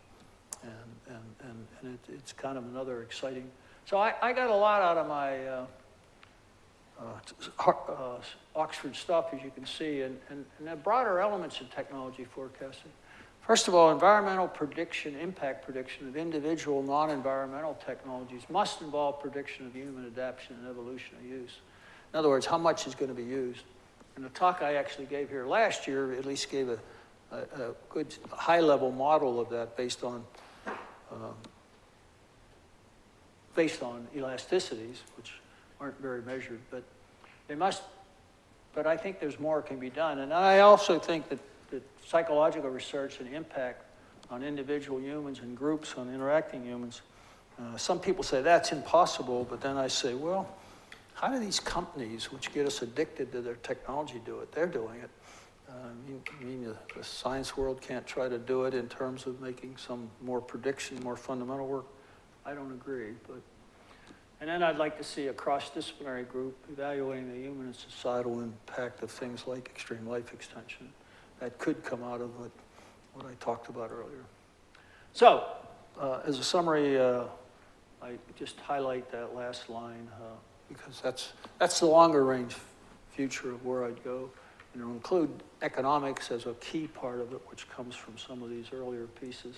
B: And, and, and, and it, it's kind of another exciting. So I, I got a lot out of my uh, uh, uh, Oxford stuff, as you can see, and, and, and the broader elements of technology forecasting. First of all, environmental prediction, impact prediction of individual non-environmental technologies must involve prediction of human adaptation and evolution of use. In other words, how much is going to be used. And the talk I actually gave here last year at least gave a, a, a good high-level model of that based on um, based on elasticities, which aren't very measured, but they must. But I think there's more can be done, and I also think that, the psychological research and impact on individual humans and groups on interacting humans. Uh, some people say that's impossible, but then I say, well, how do these companies, which get us addicted to their technology, do it? They're doing it. Uh, I mean, I mean the, the science world can't try to do it in terms of making some more prediction, more fundamental work. I don't agree, but. And then I'd like to see a cross-disciplinary group evaluating the human and societal impact of things like extreme life extension. That could come out of what, what I talked about earlier. So, uh, as a summary, uh, I just highlight that last line uh, because that's, that's the longer range future of where I'd go. And it'll include economics as a key part of it, which comes from some of these earlier pieces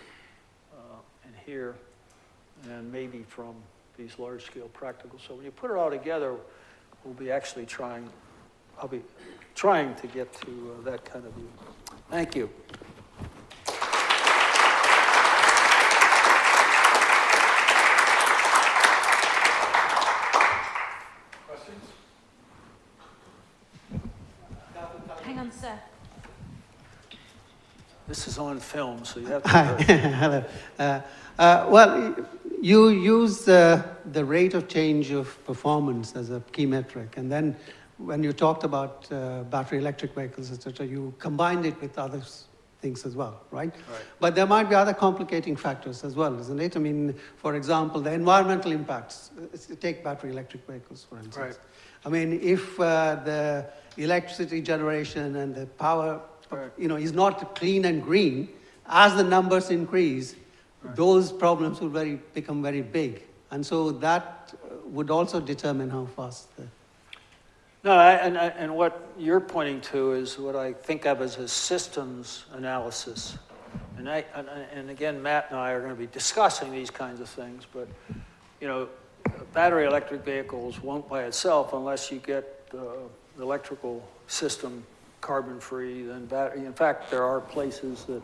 B: uh, in here, and maybe from these large-scale practicals. So when you put it all together, we'll be actually trying, I'll be trying to get to uh, that kind of view. Thank you.
C: Hang on, sir.
B: This is on film, so you have to.
D: Hi, hello. Uh, uh, well, you use the, the rate of change of performance as a key metric, and then when you talked about uh, battery electric vehicles, etc., you combined it with other things as well, right?
B: Right.
D: But there might be other complicating factors as well, isn't it? I mean, for example, the environmental impacts. Uh, Take battery electric vehicles, for instance.
B: Right.
D: I mean, if uh, the electricity generation and the power,
B: Right.
D: you know, is not clean and green, as the numbers increase, those problems will very, become very big. And so that uh, would also determine how fast the,
B: No, I- and, and what you're pointing to is what I think of as a systems analysis. And I, and, and again, Matt and I are going to be discussing these kinds of things, but, you know, battery electric vehicles won't by itself unless you get uh, the electrical system carbon-free, then battery, in fact, there are places that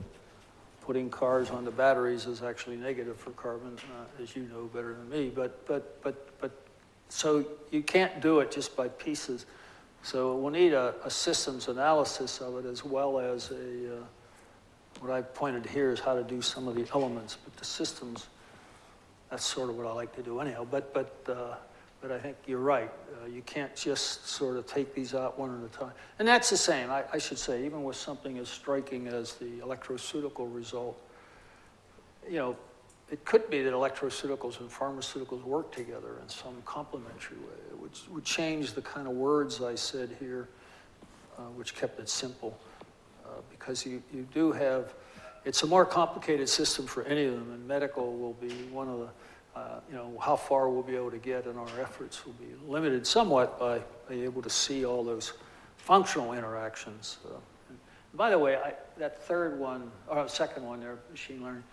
B: putting cars onto batteries is actually negative for carbon, uh, as you know better than me, but, but, but, but, so you can't do it just by pieces. So we'll need a, a systems analysis of it as well as a, uh, what I pointed here is how to do some of the elements, but the systems, that's sort of what I like to do anyhow. But, but, uh, but I think you're right. Uh, you can't just sort of take these out one at a time. And that's the same, I, I should say, even with something as striking as the electroceutical result. You know, it could be that electroceuticals and pharmaceuticals work together in some complementary way, which would change the kind of words I said here, uh, which kept it simple. Uh, because you, you do have, it's a more complicated system for any of them, and medical will be one of the, uh, you know, how far we'll be able to get and our efforts will be limited somewhat by being able to see all those functional interactions. Uh, by the way, I, that third one, or second one there, machine learning,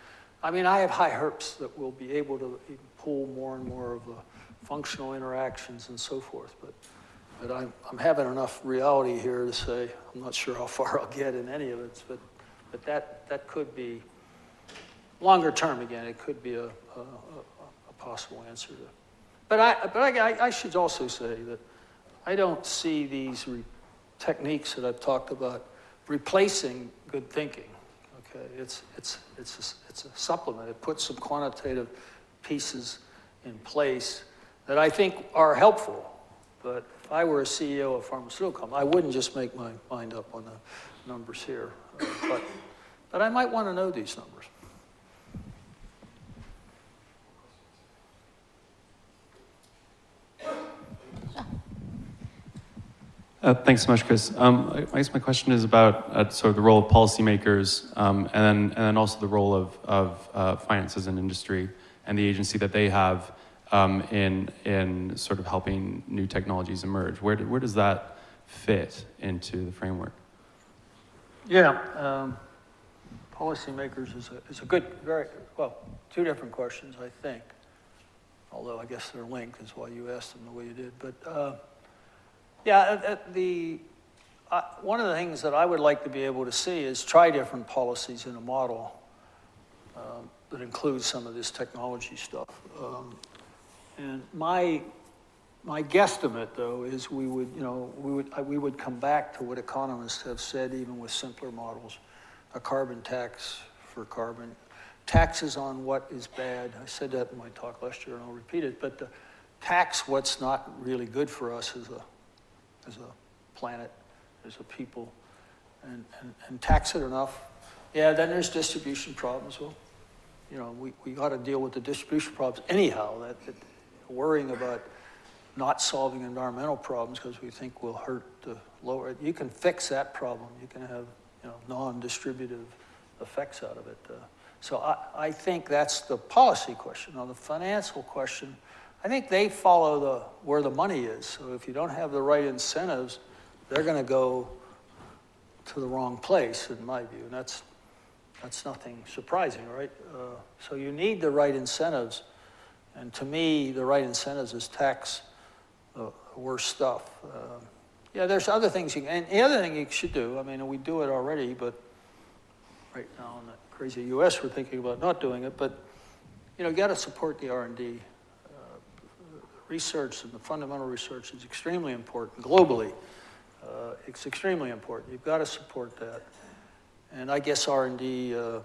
B: I mean, I have high hopes that we'll be able to pull more and more of the functional interactions and so forth, but, but I'm, I'm having enough reality here to say, I'm not sure how far I'll get in any of it, but, but that, that could be, longer term again, it could be a, a a possible answer to. But I, but I, I should also say that I don't see these techniques that I've talked about replacing good thinking, okay? It's, it's, it's, a- it's a supplement. It puts some quantitative pieces in place that I think are helpful. But if I were a CEO of pharmaceutical company, I wouldn't just make my mind up on the numbers here. Uh, But, but I might want to know these numbers.
C: Uh, Thanks so much, Chris. Um, I guess my question is about uh, sort of the role of policymakers um, and, then, and then also the role of, of uh, finances and industry and the agency that they have um, in, in sort of helping new technologies emerge. Where, where does that fit into the framework?
B: Yeah, um, policymakers is a, is a good, very, well, two different questions, I think. Although I guess they're linked, is why you asked them the way you did. But, uh, yeah, uh, uh, the, uh, one of the things that I would like to be able to see is try different policies in a model um, that includes some of this technology stuff. Um, And my, my guesstimate, though, is we would, you know, we would, we would come back to what economists have said, even with simpler models, a carbon tax for carbon, taxes on what is bad. I said that in my talk last year, and I'll repeat it, but tax what's not really good for us is a, as a planet, as a people, and, and, and tax it enough. Yeah, then there's distribution problems. Well, you know, we, we ought to deal with the distribution problems anyhow, that, that worrying about not solving environmental problems because we think will hurt the lower, you can fix that problem. You can have, you know, non-distributive effects out of it. Uh, So I, I think that's the policy question. Now, the financial question, I think they follow the, where the money is. So if you don't have the right incentives, they're going to go to the wrong place, in my view. And that's, that's nothing surprising, right? Uh, So you need the right incentives. And to me, the right incentives is tax the worst stuff. Um, Yeah, there's other things you can, and the other thing you should do, I mean, we do it already, but right now in the crazy US, we're thinking about not doing it, but, you know, you got to support the R and D. Uh, Research and the fundamental research is extremely important globally. Uh, It's extremely important. You've got to support that. And I guess R and D uh, uh,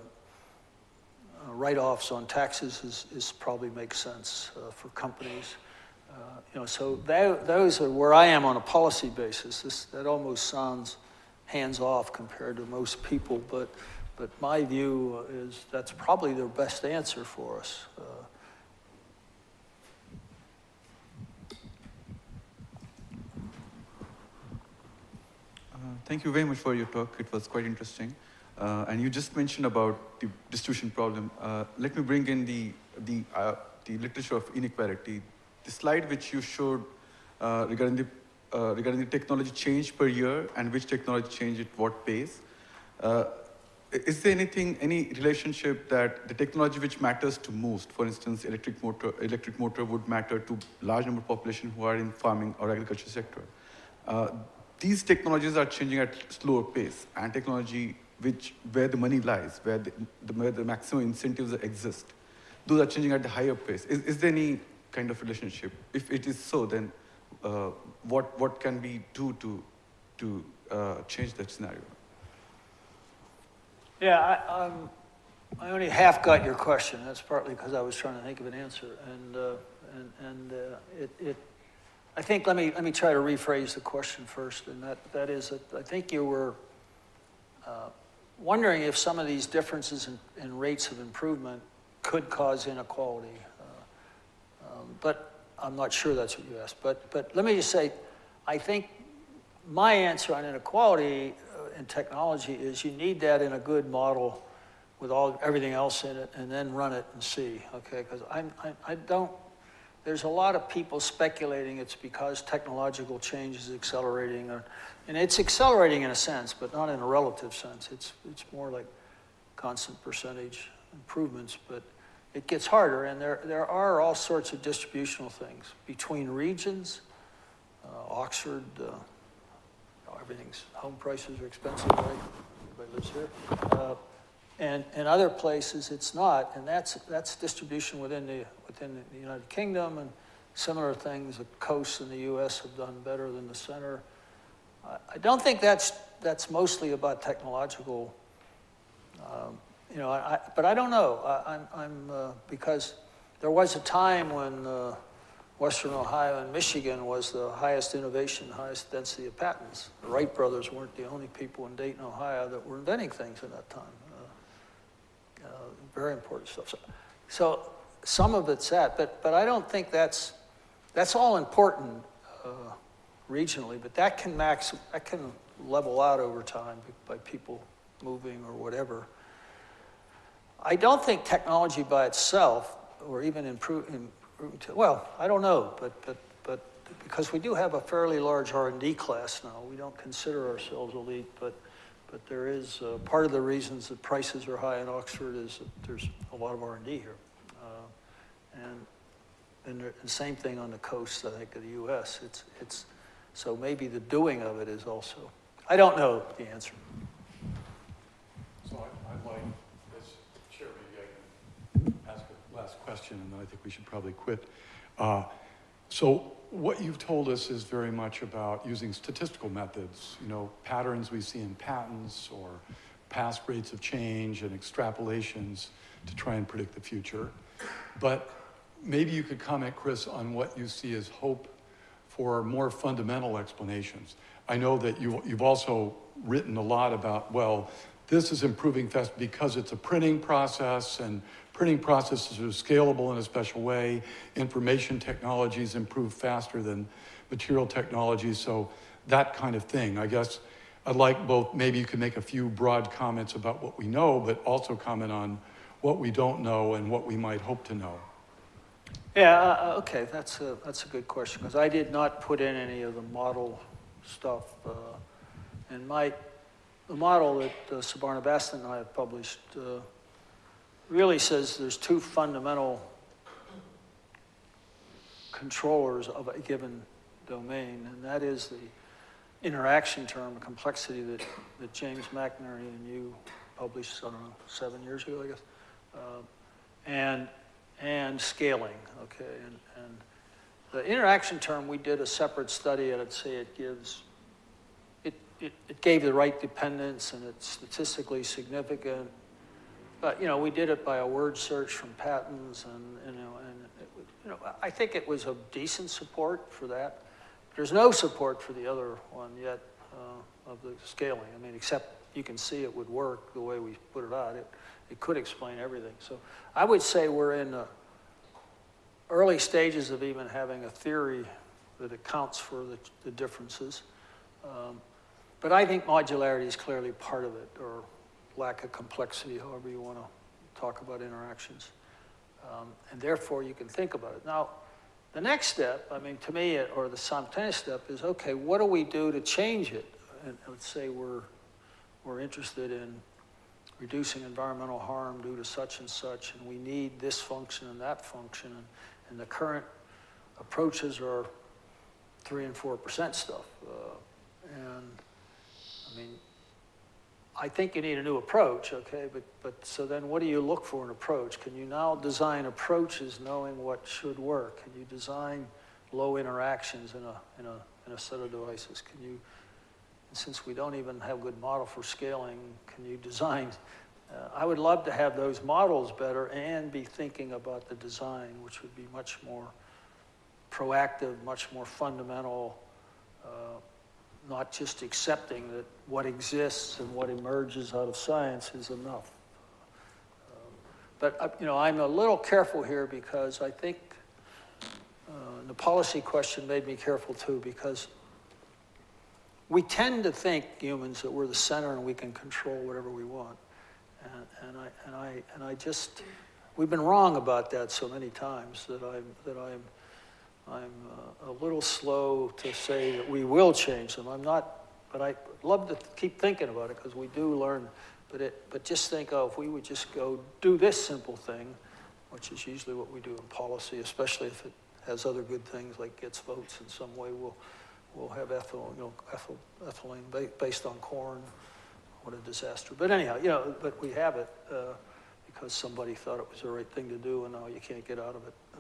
B: write-offs on taxes is, is probably makes sense uh, for companies. Uh, You know, so tho- those are where I am on a policy basis. This, that almost sounds hands-off compared to most people, but, but my view is that's probably the best answer for us.
E: Thank you very much for your talk. It was quite interesting. Uh, and you just mentioned about the distribution problem. Uh, let me bring in the, the, uh, the literature of inequality. The slide which you showed uh, regarding, the, uh, regarding the technology change per year and which technology change at what pace. Uh, is there anything, any relationship that the technology which matters to most, for instance, electric motor, electric motor would matter to large number of population who are in farming or agriculture sector? These technologies are changing at slower pace, and technology which where the money lies, where the, the, where the maximum incentives exist, those are changing at the higher pace. Is, is there any kind of relationship? If it is so, then uh, what what can we do to to uh, change that scenario?
B: Yeah, I, um, I only half got your question. That's partly because I was trying to think of an answer. And, uh, and, and uh, it, it, I think, let me, let me try to rephrase the question first. And that, that is, that I think you were uh, wondering if some of these differences in, in rates of improvement could cause inequality. Uh, um, but I'm not sure that's what you asked. But, but let me just say, I think my answer on inequality uh, in technology is you need that in a good model with all, everything else in it, and then run it and see, okay? Because I'm, I, I don't, there's a lot of people speculating it's because technological change is accelerating, and it's accelerating in a sense, but not in a relative sense. It's, it's more like constant percentage improvements, but it gets harder, and there, there are all sorts of distributional things between regions. Uh, Oxford, uh, everything's, home prices are expensive, right? Everybody lives here. Uh, And, in other places, it's not, and that's, that's distribution within the, within the United Kingdom, and similar things, the coasts in the US have done better than the center. I, don't think that's, that's mostly about technological Um, You know, I, I- but I don't know, I, I'm, I'm, uh, because there was a time when uh, Western Ohio and Michigan was the highest innovation, highest density of patents. The Wright brothers weren't the only people in Dayton, Ohio that were inventing things at that time. Uh, uh, Very important stuff. So, so some of it's that, but, but I don't think that's, that's all important uh, regionally, but that can max, that can level out over time by people moving or whatever. I don't think technology by itself, or even improve, well, I don't know, but, but, but, because we do have a fairly large R and D class now, we don't consider ourselves elite, but, but there is, uh, part of the reasons that prices are high in Oxford is that there's a lot of R and D here. And, and the- same thing on the coast, I think, of the US. It's, it's, so maybe the doing of it is also, I don't know the answer.
A: So I- I'd like, as chair, maybe I can ask a last question, and then I think we should probably quit. Uh, So what you've told us is very much about using statistical methods, you know, patterns we see in patents or past rates of change and extrapolations to try and predict the future. But maybe you could comment, Chris, on what you see as hope for more fundamental explanations. I know that you, you've also written a lot about, well, this is improving fast because it's a printing process and printing processes are scalable in a special way. Information technologies improve faster than material technologies, so that kind of thing. I guess I'd like both, maybe you could make a few broad comments about what we know, but also comment on what we don't know and what we might hope to know.
B: Yeah, uh, uh, okay, that's a, that's a good question, because I did not put in any of the model stuff. uh, And my, the model that uh, Subarna Basnet and I have published uh, really says there's two fundamental controllers of a given domain, and that is the interaction term, complexity that, that James McNerney and you published, I don't know, seven years ago, I guess. Uh, And, and scaling, okay? And, and the interaction term, we did a separate study, and I'd say it gives, it, it, it gave the right dependence, and it's statistically significant. But, you know, we did it by a word search from patents, and, you know, and, it, you know, I think it was a decent support for that. There's no support for the other one yet, uh, of the scaling. I mean, except you can see it would work the way we put it out. It, it could explain everything. So I would say we're in the early stages of even having a theory that accounts for the, the differences. Um, but I think modularity is clearly part of it, or lack of complexity, however you want to talk about interactions. Um, and therefore, you can think about it. Now, the next step, I mean, to me, or the simultaneous step is, okay, what do we do to change it? And let's say we're, we're interested in reducing environmental harm due to such and such, and we need this function and that function, and, and the current approaches are three and four percent stuff. Uh, and I mean, I think you need a new approach, okay, but, but so then what do you look for in an approach? Can you now design approaches knowing what should work? Can you design low interactions in a, in a, in a set of devices? Can you, and since we don't even have a good model for scaling, can you design? Uh, I would love to have those models better and be thinking about the design, which would be much more proactive, much more fundamental, uh, not just accepting that what exists and what emerges out of science is enough. Um, But, uh, you know, I'm a little careful here because I think uh, the policy question made me careful too, because we tend to think, humans, that we're the center and we can control whatever we want. And, and I, and I, and I just, we've been wrong about that so many times that I'm, that I'm, I'm uh, a little slow to say that we will change them. I'm not, but I love to keep thinking about it because we do learn. But it, but just think, oh, if we would just go do this simple thing, which is usually what we do in policy, especially if it has other good things like gets votes in some way, we'll, we'll have ethyl, you know, ethyl, ethylene based on corn. What a disaster. But anyhow, you know, but we have it uh, because somebody thought it was the right thing to do, and now you can't get out of it. Uh,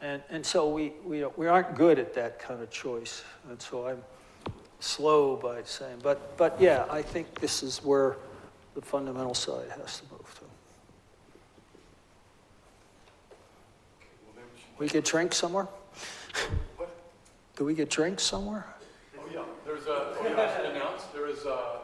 B: and, and so we, we, we aren't good at that kind of choice. And so I'm slow by saying, but, but yeah, I think this is where the fundamental side has to move too. We get drinks somewhere? Do we get drinks somewhere?
A: Oh yeah, there's a, oh, yeah, I should announce, there is a